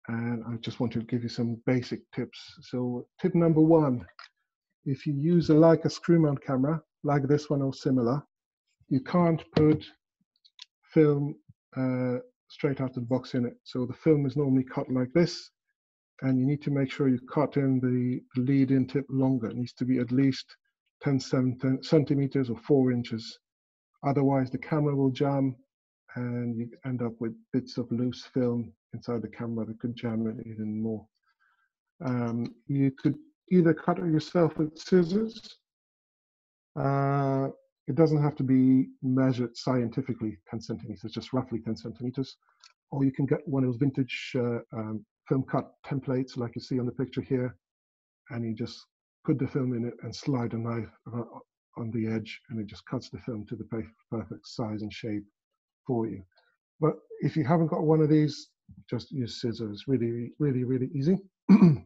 And I just want to give you some basic tips. So tip number one, if you use a Leica screw mount camera, like this one or similar, you can't put film uh, straight out of the box in it. So the film is normally cut like this and you need to make sure you cut in the lead in tip longer. It needs to be at least 10 centimeters or four inches. Otherwise the camera will jam and you end up with bits of loose film inside the camera that could jam it even more. Um, you could either cut it yourself with scissors. Uh, it doesn't have to be measured scientifically 10 centimeters, just roughly 10 centimeters. Or you can get one of those vintage uh, um, film cut templates like you see on the picture here, and you just put the film in it and slide a knife on the edge, and it just cuts the film to the perfect size and shape for you. But if you haven't got one of these, just use scissors. Really, really, really easy.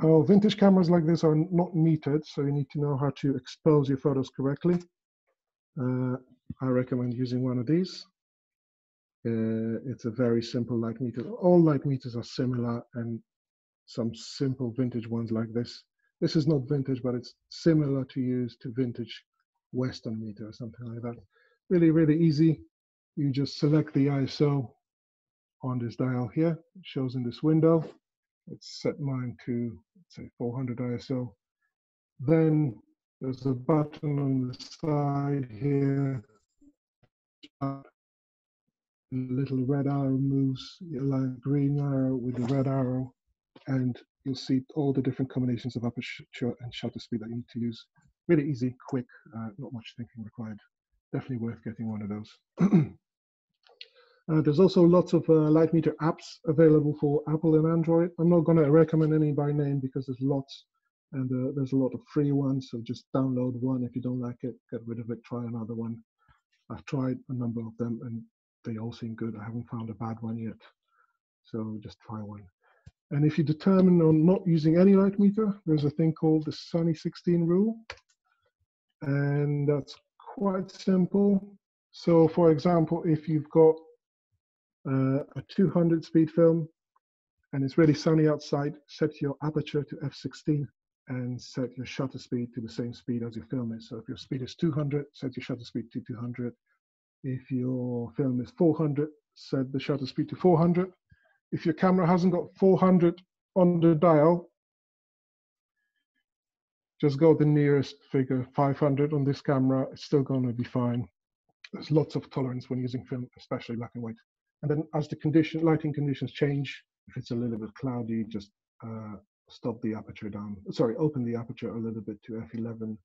oh, vintage cameras like this are not metered, so you need to know how to expose your photos correctly. Uh, I recommend using one of these. Uh, it's a very simple light meter. All light meters are similar and some simple vintage ones like this. This is not vintage, but it's similar to use to vintage Weston meter or something like that. Really, really easy. You just select the ISO on this dial here. It shows in this window. Let's set mine to say 400 ISO. Then there's a button on the side here little red arrow moves, like green arrow with the red arrow, and you'll see all the different combinations of aperture and shutter speed that you need to use. Really easy, quick, uh, not much thinking required. Definitely worth getting one of those. uh, there's also lots of uh, light meter apps available for Apple and Android. I'm not going to recommend any by name because there's lots and uh, there's a lot of free ones. So just download one. If you don't like it, get rid of it, try another one. I've tried a number of them and they all seem good. I haven't found a bad one yet. So just try one. And if you determine on not using any light meter, there's a thing called the Sunny 16 rule. And that's quite simple. So for example, if you've got uh, a 200 speed film and it's really sunny outside, set your aperture to f16 and set your shutter speed to the same speed as your film is. So if your speed is 200, set your shutter speed to 200. If your film is 400, set the shutter speed to 400 if your camera hasn't got 400 on the dial, just go the nearest figure, 500 on this camera, it's still going to be fine. There's lots of tolerance when using film, especially black and white. And then as the condition, lighting conditions change, if it's a little bit cloudy, just uh, stop the aperture down. Sorry, open the aperture a little bit to f11,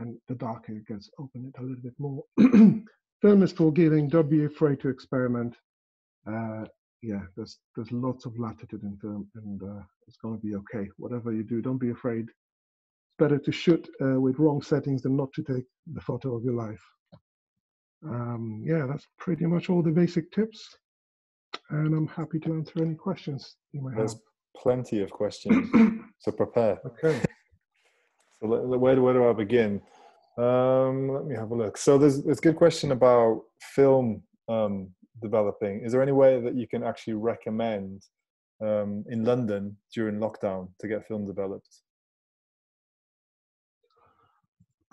and the darker it gets, open it a little bit more. film is forgiving. Don't be afraid to experiment. Uh, yeah, there's there's lots of latitude in film, and uh, it's going to be okay. Whatever you do, don't be afraid. It's better to shoot uh, with wrong settings than not to take the photo of your life. Um, yeah, that's pretty much all the basic tips, and I'm happy to answer any questions you might There's have. plenty of questions, so prepare. Okay. So where, where do I begin? Um, let me have a look. So there's there's a good question about film um, developing. Is there any way that you can actually recommend um, in London during lockdown to get film developed?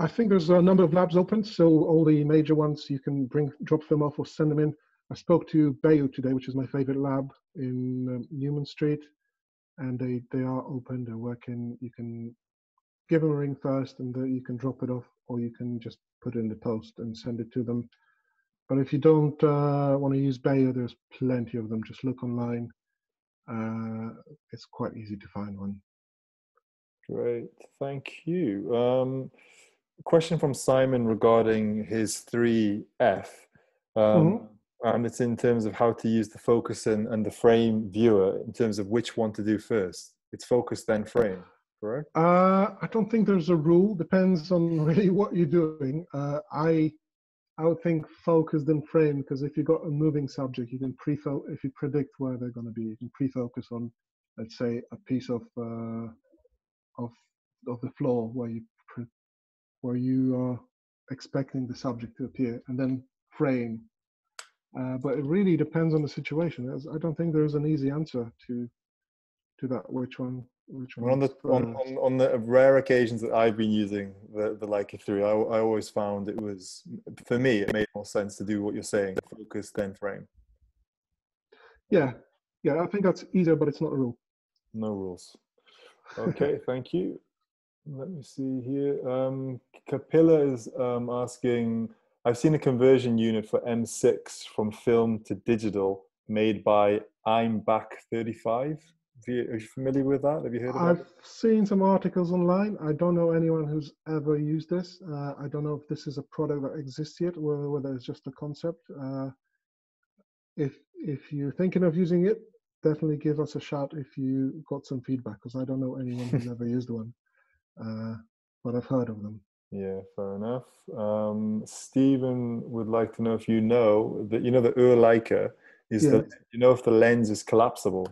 I think there's a number of labs open, so all the major ones you can bring drop film off or send them in. I spoke to Bayeux today, which is my favorite lab in um, Newman Street, and they they are open. They're working. You can give them a ring first, and the, you can drop it off, or you can just put it in the post and send it to them. But if you don't uh, want to use Bayeux, there's plenty of them. Just look online. Uh, it's quite easy to find one. Great, thank you. Um, question from Simon regarding his 3F. Um, And it's in terms of how to use the focus and, and the frame viewer in terms of which one to do first. It's focus, then frame, correct? Uh, I don't think there's a rule. Depends on really what you're doing. Uh, I I would think focus then frame because if you've got a moving subject, you can pre if you predict where they're going to be, you can pre-focus on, let's say, a piece of uh, of of the floor where you where you are expecting the subject to appear, and then frame. Uh, but it really depends on the situation. There's, I don't think there's an easy answer to to that. Which one? Which one? Well, on the on, on, on the rare occasions that I've been using the, the Leica 3, I, I always found it was for me it made more sense to do what you're saying, focus then frame. Yeah, yeah. I think that's easier, but it's not a rule. No rules. Okay, thank you. Let me see here. Um, Capilla is um, asking. I've seen a conversion unit for M6 from film to digital made by I'm Back 35. Are you familiar with that? Have you heard of it? I've it? seen some articles online. I don't know anyone who's ever used this. Uh, I don't know if this is a product that exists yet, or whether it's just a concept. Uh, if if you're thinking of using it, definitely give us a shout if you got some feedback, because I don't know anyone who's ever used one, uh, but I've heard of them. Yeah, fair enough. Um, Stephen would like to know if you know that you know the Ur Leica is Yeah. the you know if the lens is collapsible.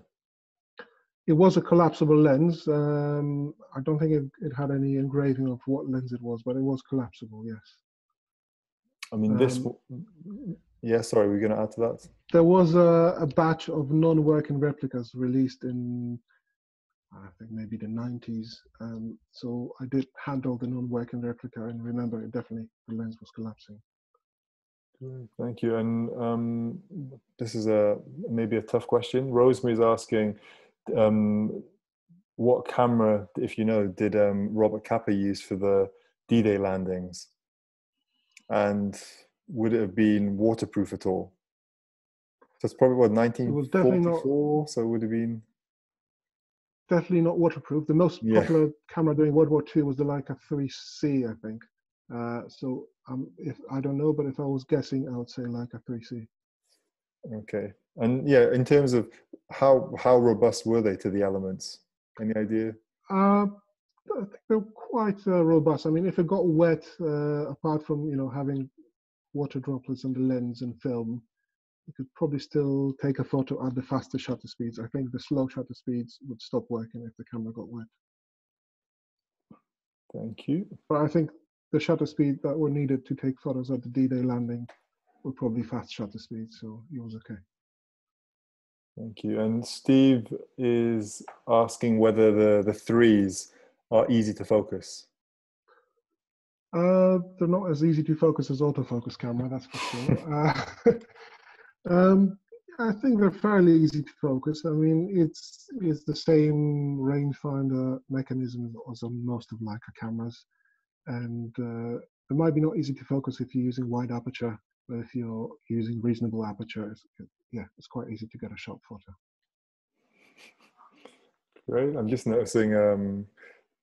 It was a collapsible lens. Um, I don't think it, it had any engraving of what lens it was, but it was collapsible. Yes. I mean, this. Um, Yeah, sorry, we're going to add to that. there was a, a batch of non-working replicas released in I think maybe the 90s. Um, so I did handle the non-working replica and remember it definitely the lens was collapsing. Thank you. And um, this is a maybe a tough question. Rosemary's asking, um, what camera, if you know, did um, Robert Capa use for the D-Day landings? And would it have been waterproof at all? So it's probably what was definitely not- 1944. So it would have been. Definitely not waterproof. The most Yeah. popular camera during World War II was the Leica 3C, I think. Uh, so um, if I don't know, but if I was guessing, I would say Leica 3C. Okay. And yeah, in terms of how how robust were they to the elements? Any idea? Uh, I think they're quite uh, robust. I mean, if it got wet, uh, apart from you know having water droplets on the lens and film, you could probably still take a photo at the faster shutter speeds. I think the slow shutter speeds would stop working if the camera got wet. Thank you. But I think the shutter speed that were needed to take photos at the D-Day landing were probably fast shutter speeds, so it was okay. Thank you. And Steve is asking whether the, the threes are easy to focus. Uh, they're not as easy to focus as autofocus camera, that's for sure. uh, um, I think they're fairly easy to focus. I mean, it's it's the same rangefinder mechanism as on most of Leica cameras, and uh, it might be not easy to focus if you're using wide aperture, but if you're using reasonable aperture, it's, yeah, it's quite easy to get a sharp photo. Great. I'm just noticing um,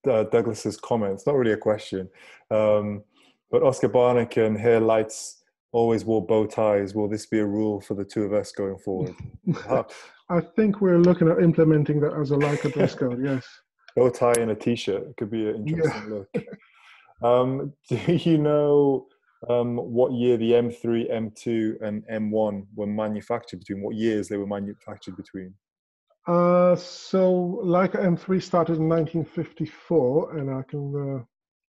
uh, Douglas's comments. Not really a question, um, but Oskar Barnack and Herr Leitz always wore bow ties. Will this be a rule for the two of us going forward? I think we're looking at implementing that as a Leica dress code. Yes. Bow tie and a t-shirt could be an interesting yeah. look. Um, do you know um, what year the M3, M2, and M1 were manufactured between? What years they were manufactured between? Uh, so Leica M3 started in 1954, and I can uh,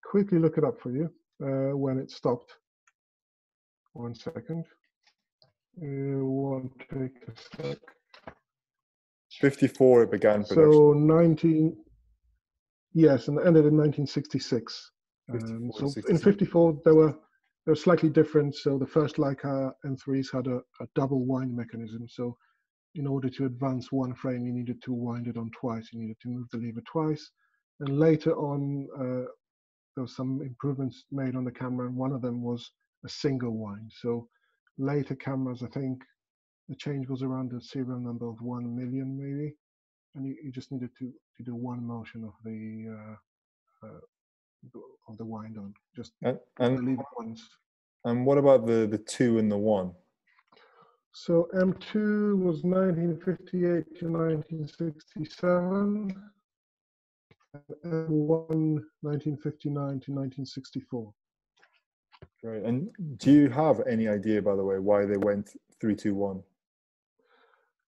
quickly look it up for you uh, when it stopped. One second. It won't take a sec. 54 it began production. So 19, yes, and ended in 1966. Um, so 66. in 54 there were they were slightly different. So the first Leica M3s had a, a double wind mechanism. So in order to advance one frame, you needed to wind it on twice. You needed to move the lever twice. And later on, uh, there were some improvements made on the camera, and one of them was a single wind. So later cameras, I think the change was around the serial number of one million, maybe, and you, you just needed to, to do one motion of the uh, uh, of the wind on, just and, and leave it once. And what about the the two and the one? So M2 was 1958 to 1967, and M1 1959 to 1964. Great. And do you have any idea, by the way, why they went 321?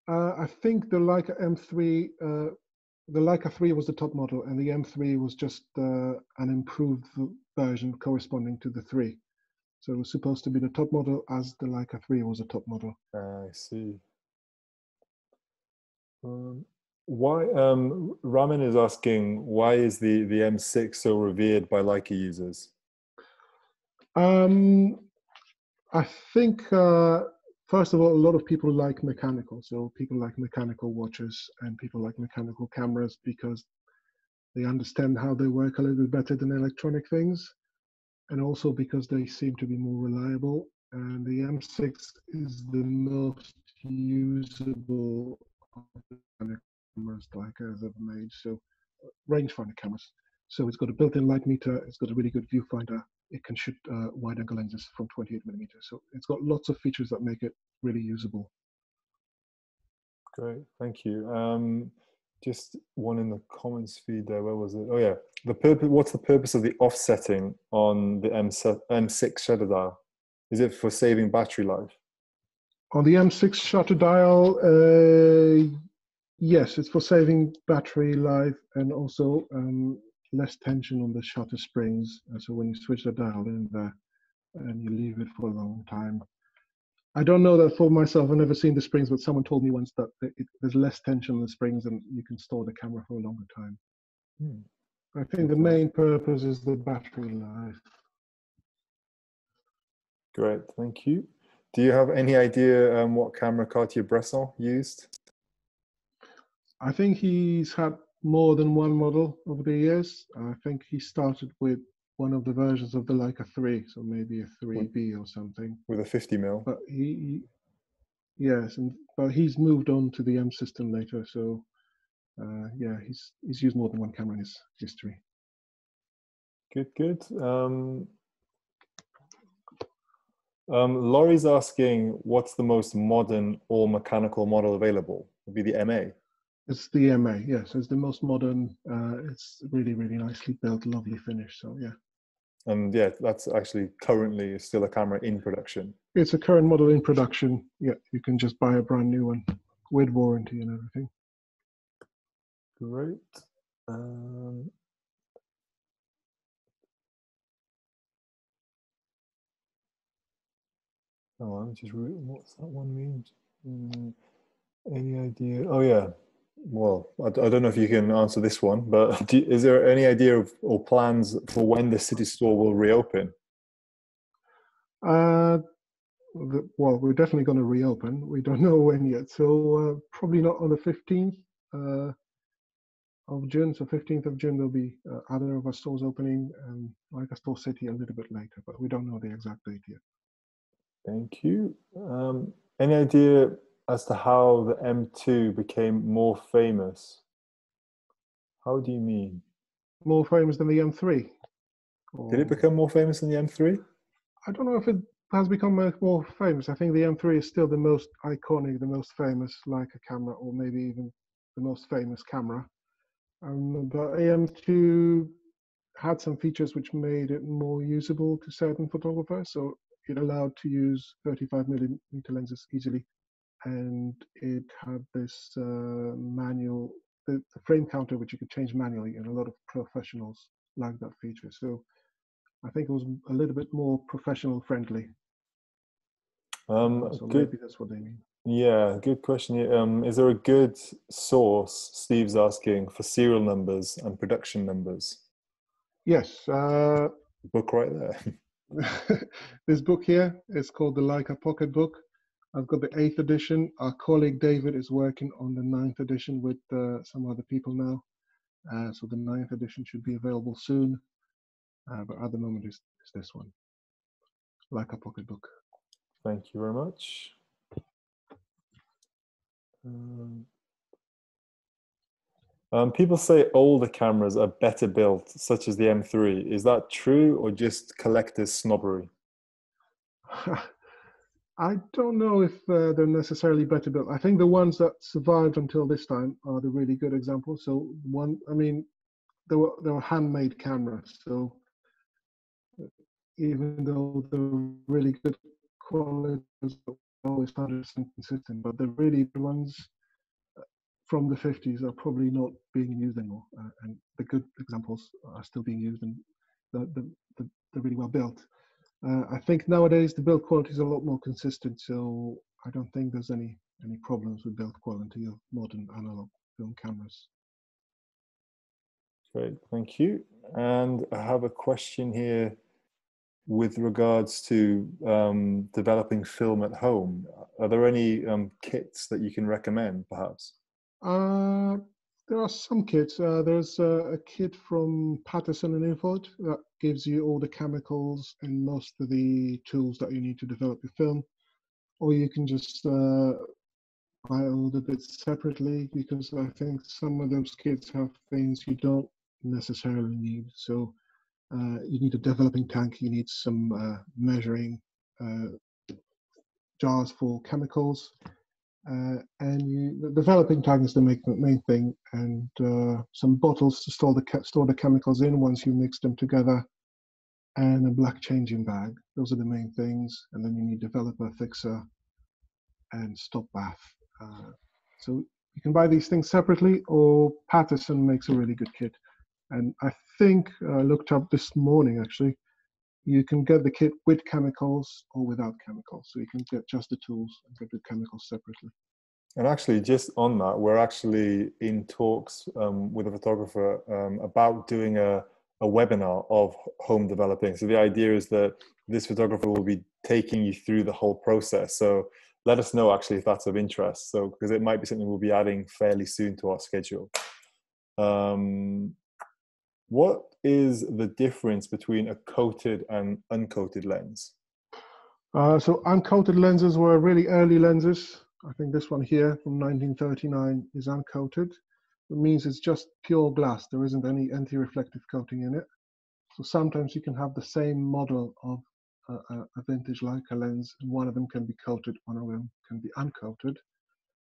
Uh, I think the Leica M3, uh, the Leica 3 was the top model, and the M3 was just uh, an improved version corresponding to the 3. So it was supposed to be the top model as the Leica 3 was a top model. I see. Um, why um, Ramin is asking why is the the M6 so revered by Leica users? Um, I think uh, first of all, a lot of people like mechanical. So people like mechanical watches and people like mechanical cameras because they understand how they work a little bit better than electronic things and also because they seem to be more reliable. And the M6 is the most usable cameras Leica has ever made. So rangefinder cameras. So it's got a built-in light meter. It's got a really good viewfinder. It can shoot uh, wide-angle lenses from 28 millimeters. So it's got lots of features that make it really usable. Great, thank you. Um, just one in the comments feed there. Where was it? Oh yeah, the purpose. What's the purpose of the offsetting on the M7, M6 shutter dial? Is it for saving battery life? On the M6 shutter dial, uh, yes, it's for saving battery life and also um, less tension on the shutter springs. And so when you switch the dial in there and you leave it for a long time, I don't know that for myself. I've never seen the springs, but someone told me once that it, there's less tension on the springs and you can store the camera for a longer time. Hmm. I think the main purpose is the battery life. Great, thank you. Do you have any idea um, what camera Cartier-Bresson used? I think he's had more than one model over the years. I think he started with one of the versions of the Leica 3, so maybe a 3B or something. With a 50 mil. But he, he yes, and but he's moved on to the M system later, so uh, yeah, he's he's used more than one camera in his history. Good, good. Um, um, Laurie's asking, what's the most modern all mechanical model available? Would be the MA. It's the MA, yes. It's the most modern. Uh, it's really, really nicely built, lovely finish. So yeah. and yeah, that's actually currently still a camera in production. It's a current model in production. Yeah, you can just buy a brand new one with warranty and everything. Great. Um, oh, I'm just re- what's that one mean? Mm, any idea? Oh yeah. Well, I, I don't know if you can answer this one, but do, is there any idea of, or plans for when the city store will reopen? Uh, the, well, we're definitely going to reopen. We don't know when yet, so uh, probably not on the 15th uh, of June. So 15th of June, there'll be uh, other of our stores opening, and Leica store city a little bit later, but we don't know the exact date yet. Thank you. Um, any idea as to how the M2 became more famous? How do you mean? More famous than the M3? Did it become more famous than the M3? I don't know if it has become more famous. I think the M3 is still the most iconic, the most famous Leica camera, or maybe even the most famous camera. Um, but AM2 had some features which made it more usable to certain photographers. So it allowed to use 35 millimeter lenses easily, and it had this uh, manual, the, the frame counter which you could change manually, and a lot of professionals like that feature. So I think it was a little bit more professional friendly. Um, so good. maybe that's what they mean. Yeah, good question. Um, is there a good source, Steve's asking, for serial numbers and production numbers? Yes. Uh, Book right there. this book here is called the Leica Pocket Book. I've got the eighth edition. Our colleague David is working on the ninth edition with uh, some other people now. Uh, so the ninth edition should be available soon. Uh, but at the moment, it's, it's this one, Leica Pocket Book. Thank you very much. Um, um, people say older cameras are better built, such as the M3. Is that true or just collectors' snobbery? I don't know if uh, they're necessarily better built. I think the ones that survived until this time are the really good examples. So one, I mean, they were they were handmade cameras. So even though they're really good quality, always 100% consistent, but the really the ones uh, from the 50s are probably not being used anymore. Uh, and the good examples are still being used and the, the, the, they're really well built. Uh, I think nowadays the build quality is a lot more consistent, so I don't think there's any any problems with build quality of modern analog film cameras. Great, thank you. And I have a question here with regards to um, developing film at home, are there any um, kits that you can recommend, perhaps? Uh, there are some kits. Uh, there's a, a, kit from Paterson and Ilford that gives you all the chemicals and most of the tools that you need to develop your film. Or you can just uh, buy all the bits separately because I think some of those kits have things you don't necessarily need. So uh, you need a developing tank, you need some uh, measuring uh, jars for chemicals, uh, and you, developing tank is the main, main thing, and uh, some bottles to store the store the chemicals in once you mix them together, and a black changing bag. Those are the main things, and then you need developer, fixer, and stop bath. so you can buy these things separately, or Paterson makes a really good kit. And I think I uh, looked up this morning actually, you can get the kit with chemicals or without chemicals. So you can get just the tools and get the chemicals separately. And actually, just on that, we're actually in talks um, with a photographer um, about doing a, a webinar of home developing. So the idea is that this photographer will be taking you through the whole process. So let us know actually if that's of interest. So because it might be something we'll be adding fairly soon to our schedule. Um, what is the difference between a coated and uncoated lens? Uh, so uncoated lenses were really early lenses. I think this one here from 1939 is uncoated. It means it's just pure glass. There isn't any anti-reflective coating in it. So sometimes you can have the same model of a, a vintage Leica lens, and one of them can be coated, one of them can be uncoated.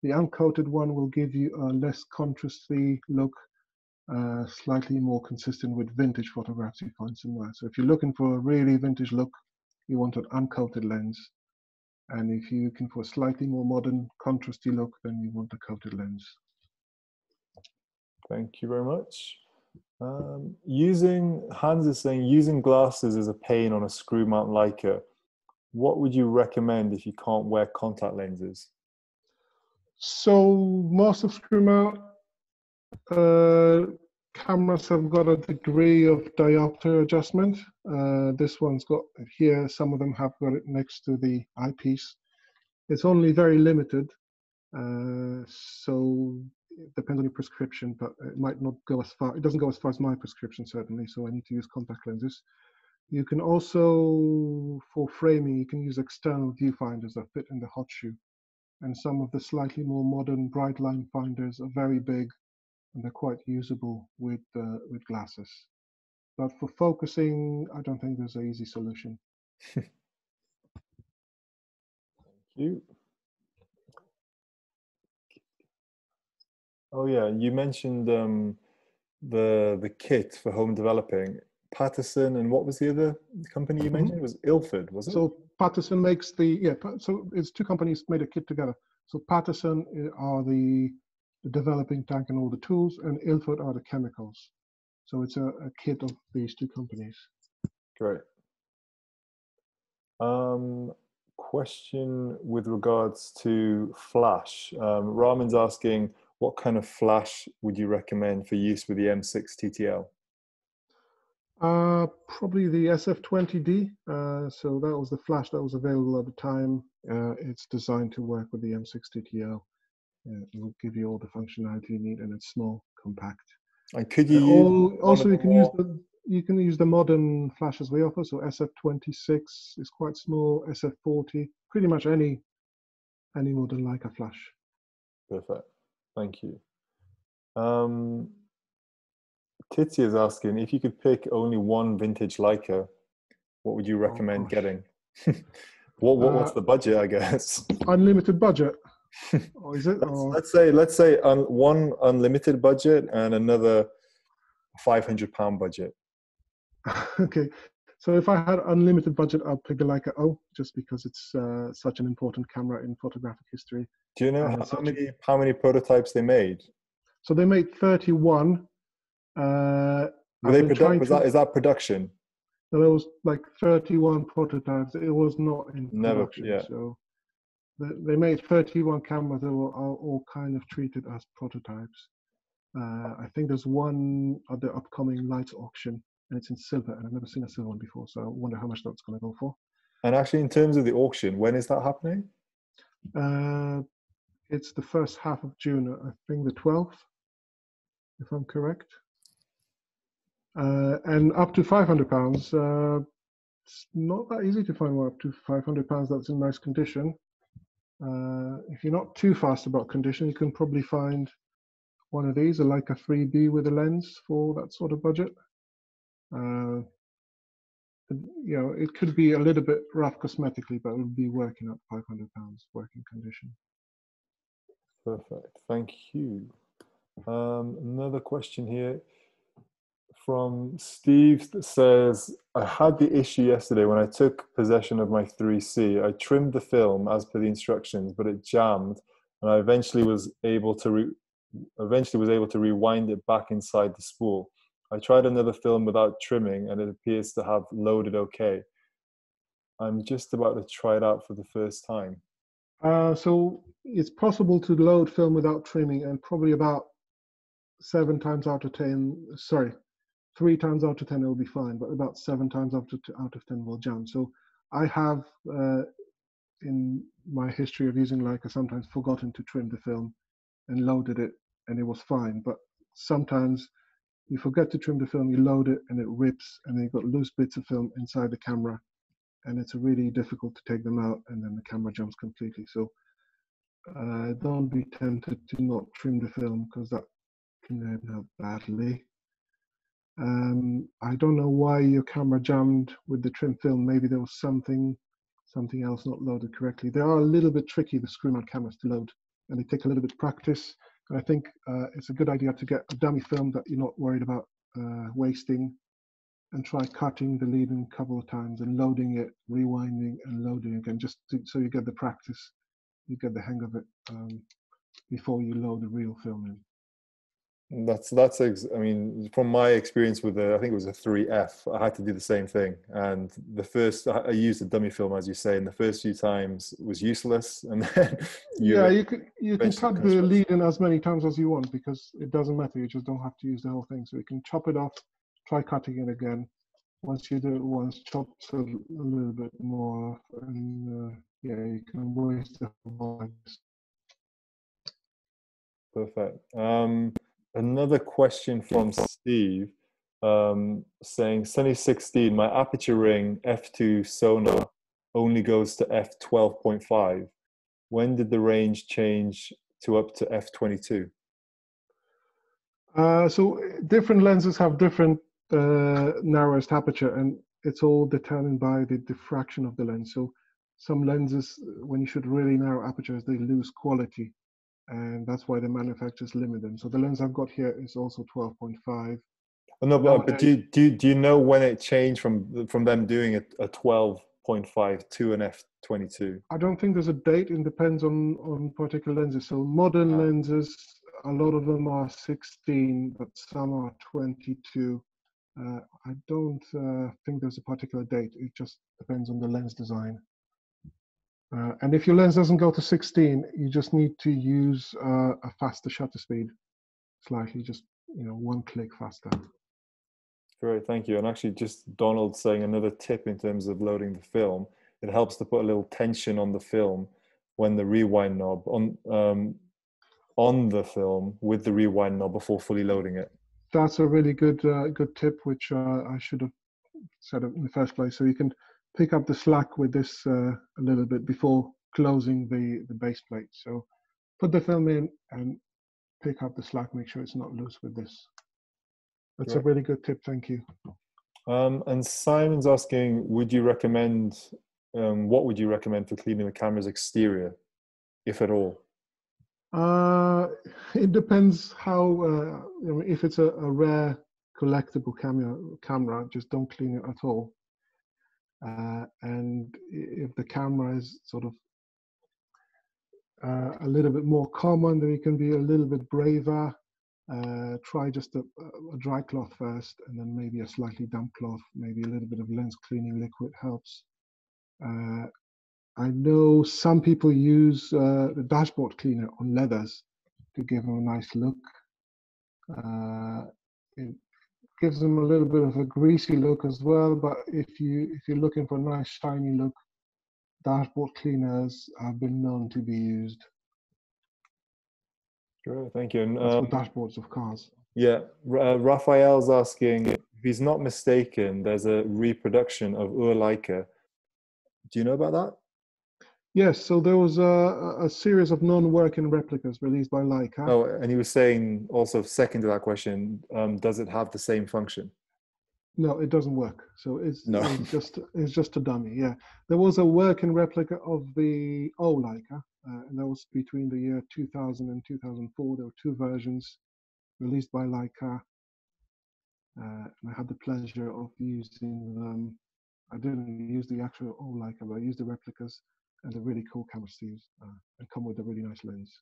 The uncoated one will give you a less contrasty look uh, slightly more consistent with vintage photographs you find somewhere. So if you're looking for a really vintage look, you want an uncoated lens. And if you're looking for a slightly more modern contrasty look, then you want a coated lens. Thank you very much. Um, using Hans is saying using glasses is a pain on a screw mount Leica. What would you recommend if you can't wear contact lenses? So most of screw mount uh, cameras have got a degree of diopter adjustment. Uh, this one's got here. Some of them have got it next to the eyepiece. It's only very limited. Uh, so it depends on your prescription, but it might not go as far. It doesn't go as far as my prescription, certainly. So I need to use contact lenses. You can also, for framing, you can use external viewfinders that fit in the hot shoe. And some of the slightly more modern bright line finders are very big and they're quite usable with, uh, with glasses. But for focusing, I don't think there's an easy solution. Thank you. Oh yeah, you mentioned um, the the kit for home developing. Paterson, and what was the other company you Mhm. mentioned? It was Ilford, was it? So Paterson makes the yeah. So it's two companies made a kit together. So Paterson are the, the developing tank and all the tools, and Ilford are the chemicals. So it's a, a kit of these two companies. Great. Um, question with regards to flash. Um, Raman's asking, what kind of flash would you recommend for use with the M6 TTL? Uh, probably the SF20D. Uh, so that was the flash that was available at the time. Uh, it's designed to work with the M6 TTL. Uh, it will give you all the functionality you need, and it's small, compact. And could you Uh, use al- also, you can use the you can use the modern flashes we offer. So SF26 is quite small. SF40, pretty much any any modern Leica flash. Perfect. Thank you. Um, Titsy is asking if you could pick only one vintage Leica, what would you recommend gosh. getting? what, what what's Uh, the budget? I guess. Unlimited budget, or is it? let's, Or, let's say let's say un, one unlimited budget and another five hundred pound budget. okay. So if I had unlimited budget, I'd pick a Leica O, just because it's uh, such an important camera in photographic history. Do you know Uh, how, many how many prototypes they made? So they made 31. Uh, Were they produ- was that is that production? So there was like 31 prototypes. It was not in Never- production. yeah. So they, they made 31 cameras that were all, all kind of treated as prototypes. Uh, I think there's one at the upcoming Leitz auction, and it's in silver, and I've never seen a silver one before. So I wonder how much that's going to go for. And actually, in terms of the auction, when is that happening? Uh, it's the first half of June, I think the 12th, if I'm correct. Uh, and up to 500 pounds. Uh, it's not that easy to find one up to 500 pounds that's in nice condition. Uh, if you're not too fast about condition, you can probably find one of these, like a Leica 3B with a lens for that sort of budget. Uh, you know, it could be a little bit rough cosmetically, but it would be working at 500 pounds working condition. Perfect. Thank you. Um, another question here from Steve that says, I had the issue yesterday when I took possession of my 3C. I trimmed the film as per the instructions, but it jammed, and I eventually was able to re- eventually was able to rewind it back inside the spool. I tried another film without trimming, and it appears to have loaded okay. I'm just about to try it out for the first time. Uh, so it's possible to load film without trimming, and probably about seven times out of ten, sorry, three times out of ten it will be fine, but about seven times out of out of ten will jam. So I have uh, in my history of using Leica sometimes forgotten to trim the film and loaded it, and it was fine. But sometimes you forget to trim the film, you load it, and it rips, and then you've got loose bits of film inside the camera, and it's really difficult to take them out, and then the camera jumps completely. So uh, don't be tempted to not trim the film because that can end up badly. Um, I don't know why your camera jammed with the trim film. Maybe there was something, something else not loaded correctly. They are a little bit tricky, the screw mount cameras to load, and they take a little bit of practice. And I think uh, it's a good idea to get a dummy film that you're not worried about uh, wasting and try cutting the lead-in a couple of times and loading it, rewinding and loading again, just to, so you get the practice, you get the hang of it um, before you load the real film in. That's that's. Ex- I mean, from my experience with the, I think it was a 3F. I had to do the same thing, and the first I used a dummy film, as you say, and the first few times was useless, and then you yeah, you can you can cut the lead in as many times as you want because it doesn't matter. You just don't have to use the whole thing, so you can chop it off, try cutting it again. Once you do it once, chop a, a little bit more, and uh, yeah, you can waste the whole. Perfect. Um, another question from Steve um, saying, Sunny 16, my aperture ring f2 Sonnar only goes to f12.5. When did the range change to up to f22? Uh, so different lenses have different uh, narrowest aperture and it's all determined by the diffraction of the lens. So some lenses, when you shoot really narrow apertures, they lose quality and that's why the manufacturers limit them. So the lens I've got here is also 12.5. Oh, no, but, but do, you, do, do you know when it changed from from them doing a, a 12.5 to an f22? I don't think there's a date. It depends on on particular lenses. So modern oh. lenses, a lot of them are 16, but some are 22. Uh, I don't uh, think there's a particular date. It just depends on the lens design. Uh, and if your lens doesn't go to 16, you just need to use uh, a faster shutter speed, slightly, just you know, one click faster. Great, thank you. And actually, just Donald saying another tip in terms of loading the film. It helps to put a little tension on the film when the rewind knob on um, on the film with the rewind knob before fully loading it. That's a really good uh, good tip, which uh, I should have said in the first place. So you can pick up the slack with this uh, a little bit before closing the, the base plate. So put the film in and pick up the slack, make sure it's not loose with this. That's a really good tip, thank you. Um, and Simon's asking, would you recommend, um, what would you recommend for cleaning the camera's exterior, if at all? Uh, it depends how, uh, if it's a, a rare collectible camera, camera, just don't clean it at all. Uh, and if the camera is sort of uh, a little bit more common, then you can be a little bit braver. Uh, try just a, a, dry cloth first, and then maybe a slightly damp cloth. Maybe a little bit of lens cleaning liquid helps. Uh, I know some people use uh, the dashboard cleaner on leathers to give them a nice look. Uh, it, gives them a little bit of a greasy look as well. But if you if you're looking for a nice shiny look, dashboard cleaners have been known to be used. Great, thank you. And, um, dashboards of cars. Yeah, uh, Raphael's asking if he's not mistaken. There's a reproduction of Ur Leica. Do you know about that? Yes, so there was a, a series of non-working replicas released by Leica. Oh, and he was saying also second to that question, um, does it have the same function? No, it doesn't work. So it's, no. it's just it's just a dummy. Yeah, there was a working replica of the O Leica, uh, and that was between the year 2000 and 2004. There were two versions released by Leica, uh, and I had the pleasure of using them. I didn't use the actual O Leica, but I used the replicas and a really cool camera sleeves uh, and come with a really nice lens.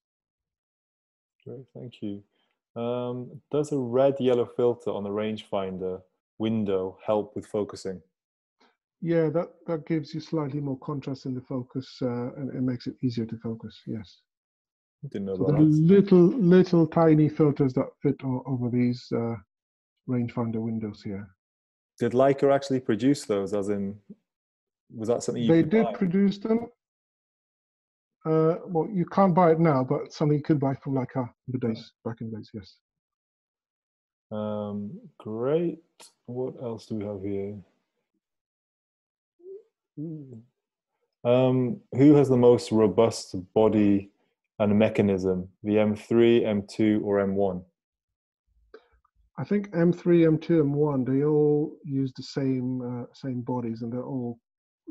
Great, thank you. Um, does a red yellow filter on the rangefinder window help with focusing? Yeah, that, that gives you slightly more contrast in the focus uh, and it makes it easier to focus, yes. Didn't know so that. Little, little tiny filters that fit over these uh, rangefinder windows here. Did Leica actually produce those as in, was that something They did buy? produce them. Uh, well, you can't buy it now, but something you could buy from like in the days back in the days. Yes. Um, great. What else do we have here? Um, who has the most robust body and mechanism? The M3, M2, or M1? I think M3, M2, M1. They all use the same uh, same bodies, and they're all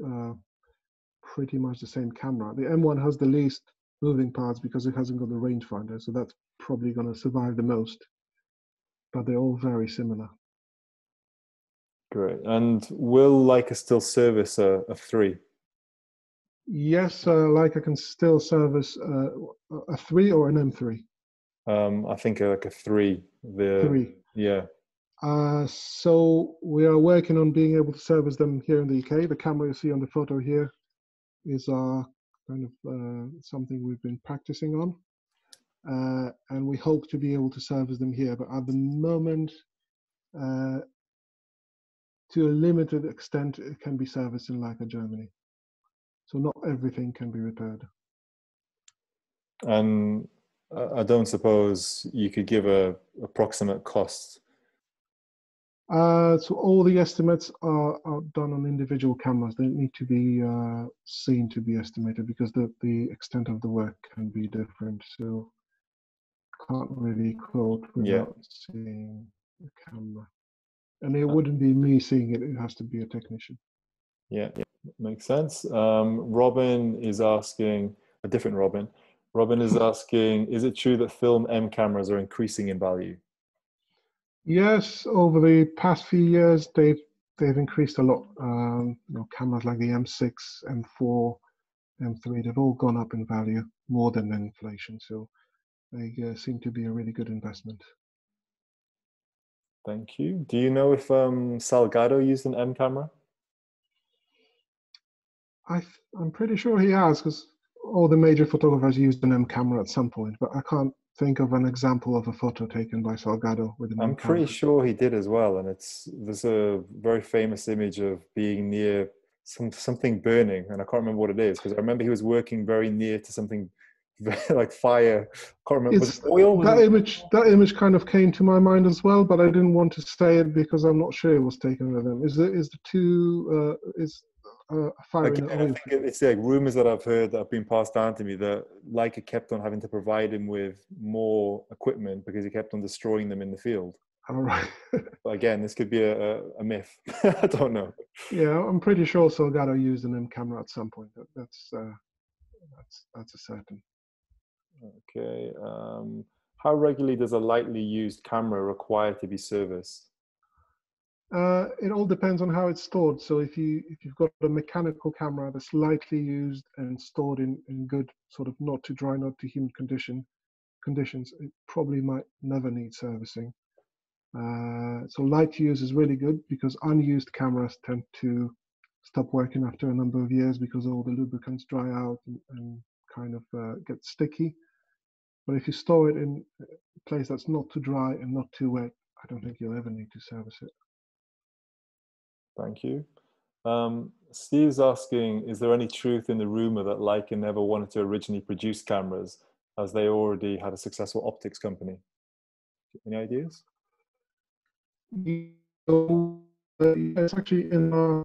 uh, pretty much the same camera. The M1 has the least moving parts because it hasn't got the rangefinder, so that's probably going to survive the most, but they're all very similar. Great. And will Leica still service a, a three? Yes, uh, Leica can still service uh, a three or an M3. Um, I think uh, like a three. The Three. yeah. Uh, so we are working on being able to service them here in the UK. The camera you see on the photo here is uh, kind of uh, something we've been practicing on. Uh, and we hope to be able to service them here. But at the moment, uh, to a limited extent, it can be serviced in Leica Germany. So not everything can be repaired. And uh, I don't suppose you could give a approximate cost. Uh, so all the estimates are, are done on individual cameras. They need to be uh, seen to be estimated because the, the extent of the work can be different. So can't really quote Yeah. without seeing the camera. And it wouldn't be me seeing it, it has to be a technician. Yeah, yeah, makes sense. Um, Robin is asking a different Robin. Robin is asking, is it true that film M cameras are increasing in value? Yes, over the past few years, they've they've increased a lot. Um, you know, cameras like the M6, M4, M3, they've all gone up in value more than inflation. So they uh, seem to be a really good investment. Thank you. Do you know if um, Salgado used an M camera? I th- I'm pretty sure he has because all the major photographers used an M camera at some point, but I can't think of an example of a photo taken by Salgado with an I'm pretty camera. sure he did as well, and it's there's a very famous image of being near some something burning, and I can't remember what it is because I remember he was working very near to something like fire. I Can't remember. It's, it oil? Was that it- image that image kind of came to my mind as well, but I didn't want to say it because I'm not sure it was taken with him. Is the is the two uh, is uh, fire in the I think it's like rumors that I've heard that have been passed down to me that Leica kept on having to provide him with more equipment because he kept on destroying them in the field. All right. But again, this could be a, a, a myth. I don't know. yeah, I'm pretty sure Salgado used an M camera at some point. That, that's uh, that's that's a certain. Okay. Um, how regularly does a lightly used camera require to be serviced? Uh, it all depends on how it's stored. So if you if you've got a mechanical camera that's lightly used and stored in, in good sort of not too dry, not too humid condition conditions, it probably might never need servicing. Uh, so light use is really good because unused cameras tend to stop working after a number of years because all the lubricants dry out and, and kind of uh, get sticky. But if you store it in a place that's not too dry and not too wet, I don't think you'll ever need to service it. Thank you. Um, Steve's asking, is there any truth in the rumor that Leica never wanted to originally produce cameras as they already had a successful optics company? Any ideas? Uh, it's actually in a,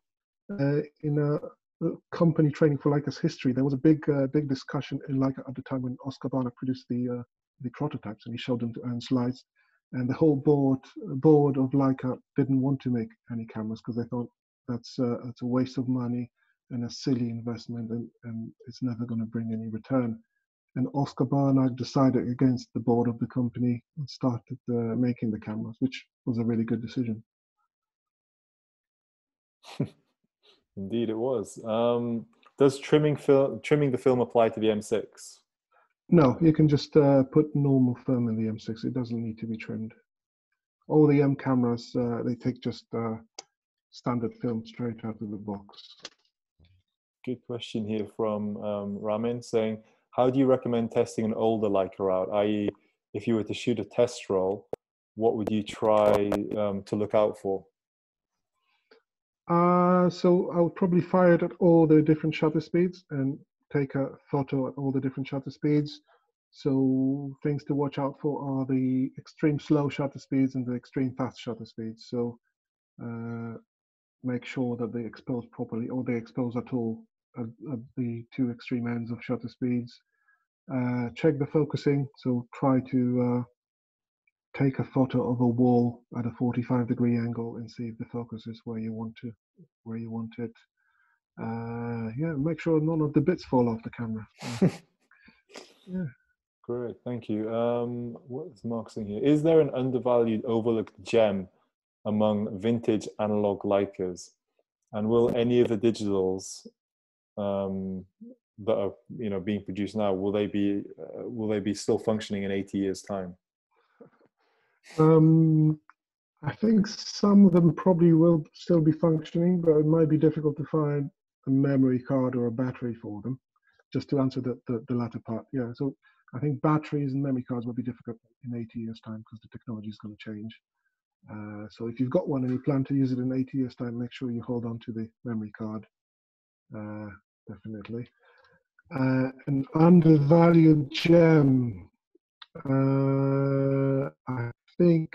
uh, in a uh, company training for Leica's history. There was a big uh, big discussion in Leica at the time when Oskar Barnack produced the uh, the prototypes and he showed them to Ernst Leitz. And the whole board board of Leica didn't want to make any cameras because they thought that's uh, that's a waste of money and a silly investment and, and it's never going to bring any return. And Oskar Barnack decided against the board of the company and started uh, making the cameras, which was a really good decision. Indeed, it was. Um, does trimming film trimming the film apply to the M6? No, you can just uh, put normal film in the M6. It doesn't need to be trimmed. All the M cameras, uh, they take just uh, standard film straight out of the box. Good question here from um, Ramin saying, how do you recommend testing an older Leica out? I.e., if you were to shoot a test roll, what would you try um, to look out for? Uh, so I would probably fire it at all the different shutter speeds and take a photo at all the different shutter speeds. So things to watch out for are the extreme slow shutter speeds and the extreme fast shutter speeds. So uh, make sure that they expose properly or they expose at all at, at the two extreme ends of shutter speeds. Uh, check the focusing. So try to uh, take a photo of a wall at a 45 degree angle and see if the focus is where you want to where you want it uh yeah make sure none of the bits fall off the camera Uh, yeah Great, thank you. Um, what's Mark saying here? Is there an undervalued, overlooked gem among vintage analog Leicas? And will any of the digitals um, that are you know being produced now will they be uh, will they be still functioning in 80 years time? Um, I think some of them probably will still be functioning, but it might be difficult to find a memory card or a battery for them. Just to answer the, the, the latter part, yeah. So I think batteries and memory cards will be difficult in 80 years' time because the technology is going to change. Uh, so if you've got one and you plan to use it in 80 years' time, make sure you hold on to the memory card, uh, definitely. Uh, an undervalued gem, uh, I think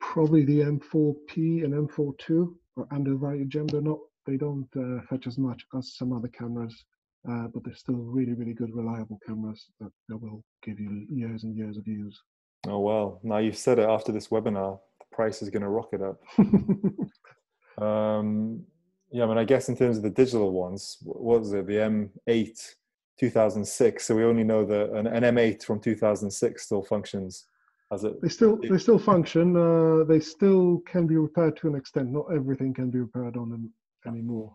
probably the M4P and M42 are undervalued gem. They're not, they don't uh, fetch as much as some other cameras uh, but they're still really, really good, reliable cameras that, that will give you years and years of use. Oh well, now you've said it. After this webinar, the price is going to rocket up. um, yeah, I mean, I guess in terms of the digital ones, what was it? The M8 2006. So we only know that an, an M8 from 2006 still functions as it. They still they still function. Uh, they still can be repaired to an extent. Not everything can be repaired on them anymore.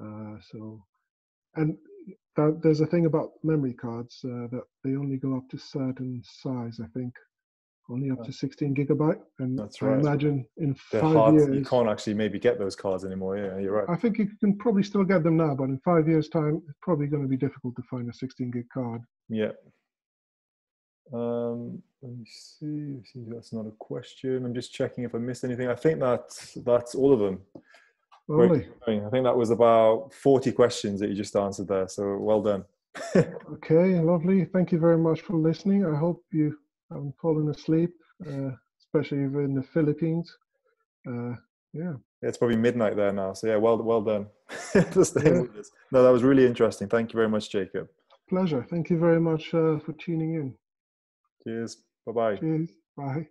Uh, so, and there's a thing about memory cards uh, that they only go up to certain size. I think only up to 16 gigabyte. And that's right. I imagine in They're five hard, years, you can't actually maybe get those cards anymore. Yeah, you're right. I think you can probably still get them now, but in five years' time, it's probably going to be difficult to find a 16 gig card. Yeah. Um, let me see. see. That's not a question. I'm just checking if I missed anything. I think that's that's all of them. Lovely. I think that was about 40 questions that you just answered there. So well done. okay, lovely. Thank you very much for listening. I hope you haven't fallen asleep, uh, especially in the Philippines. Uh, yeah. It's probably midnight there now. So yeah, well, well done. Yeah. No, that was really interesting. Thank you very much, Jacob. Pleasure. Thank you very much uh, for tuning in. Cheers. Bye bye. Cheers. Bye.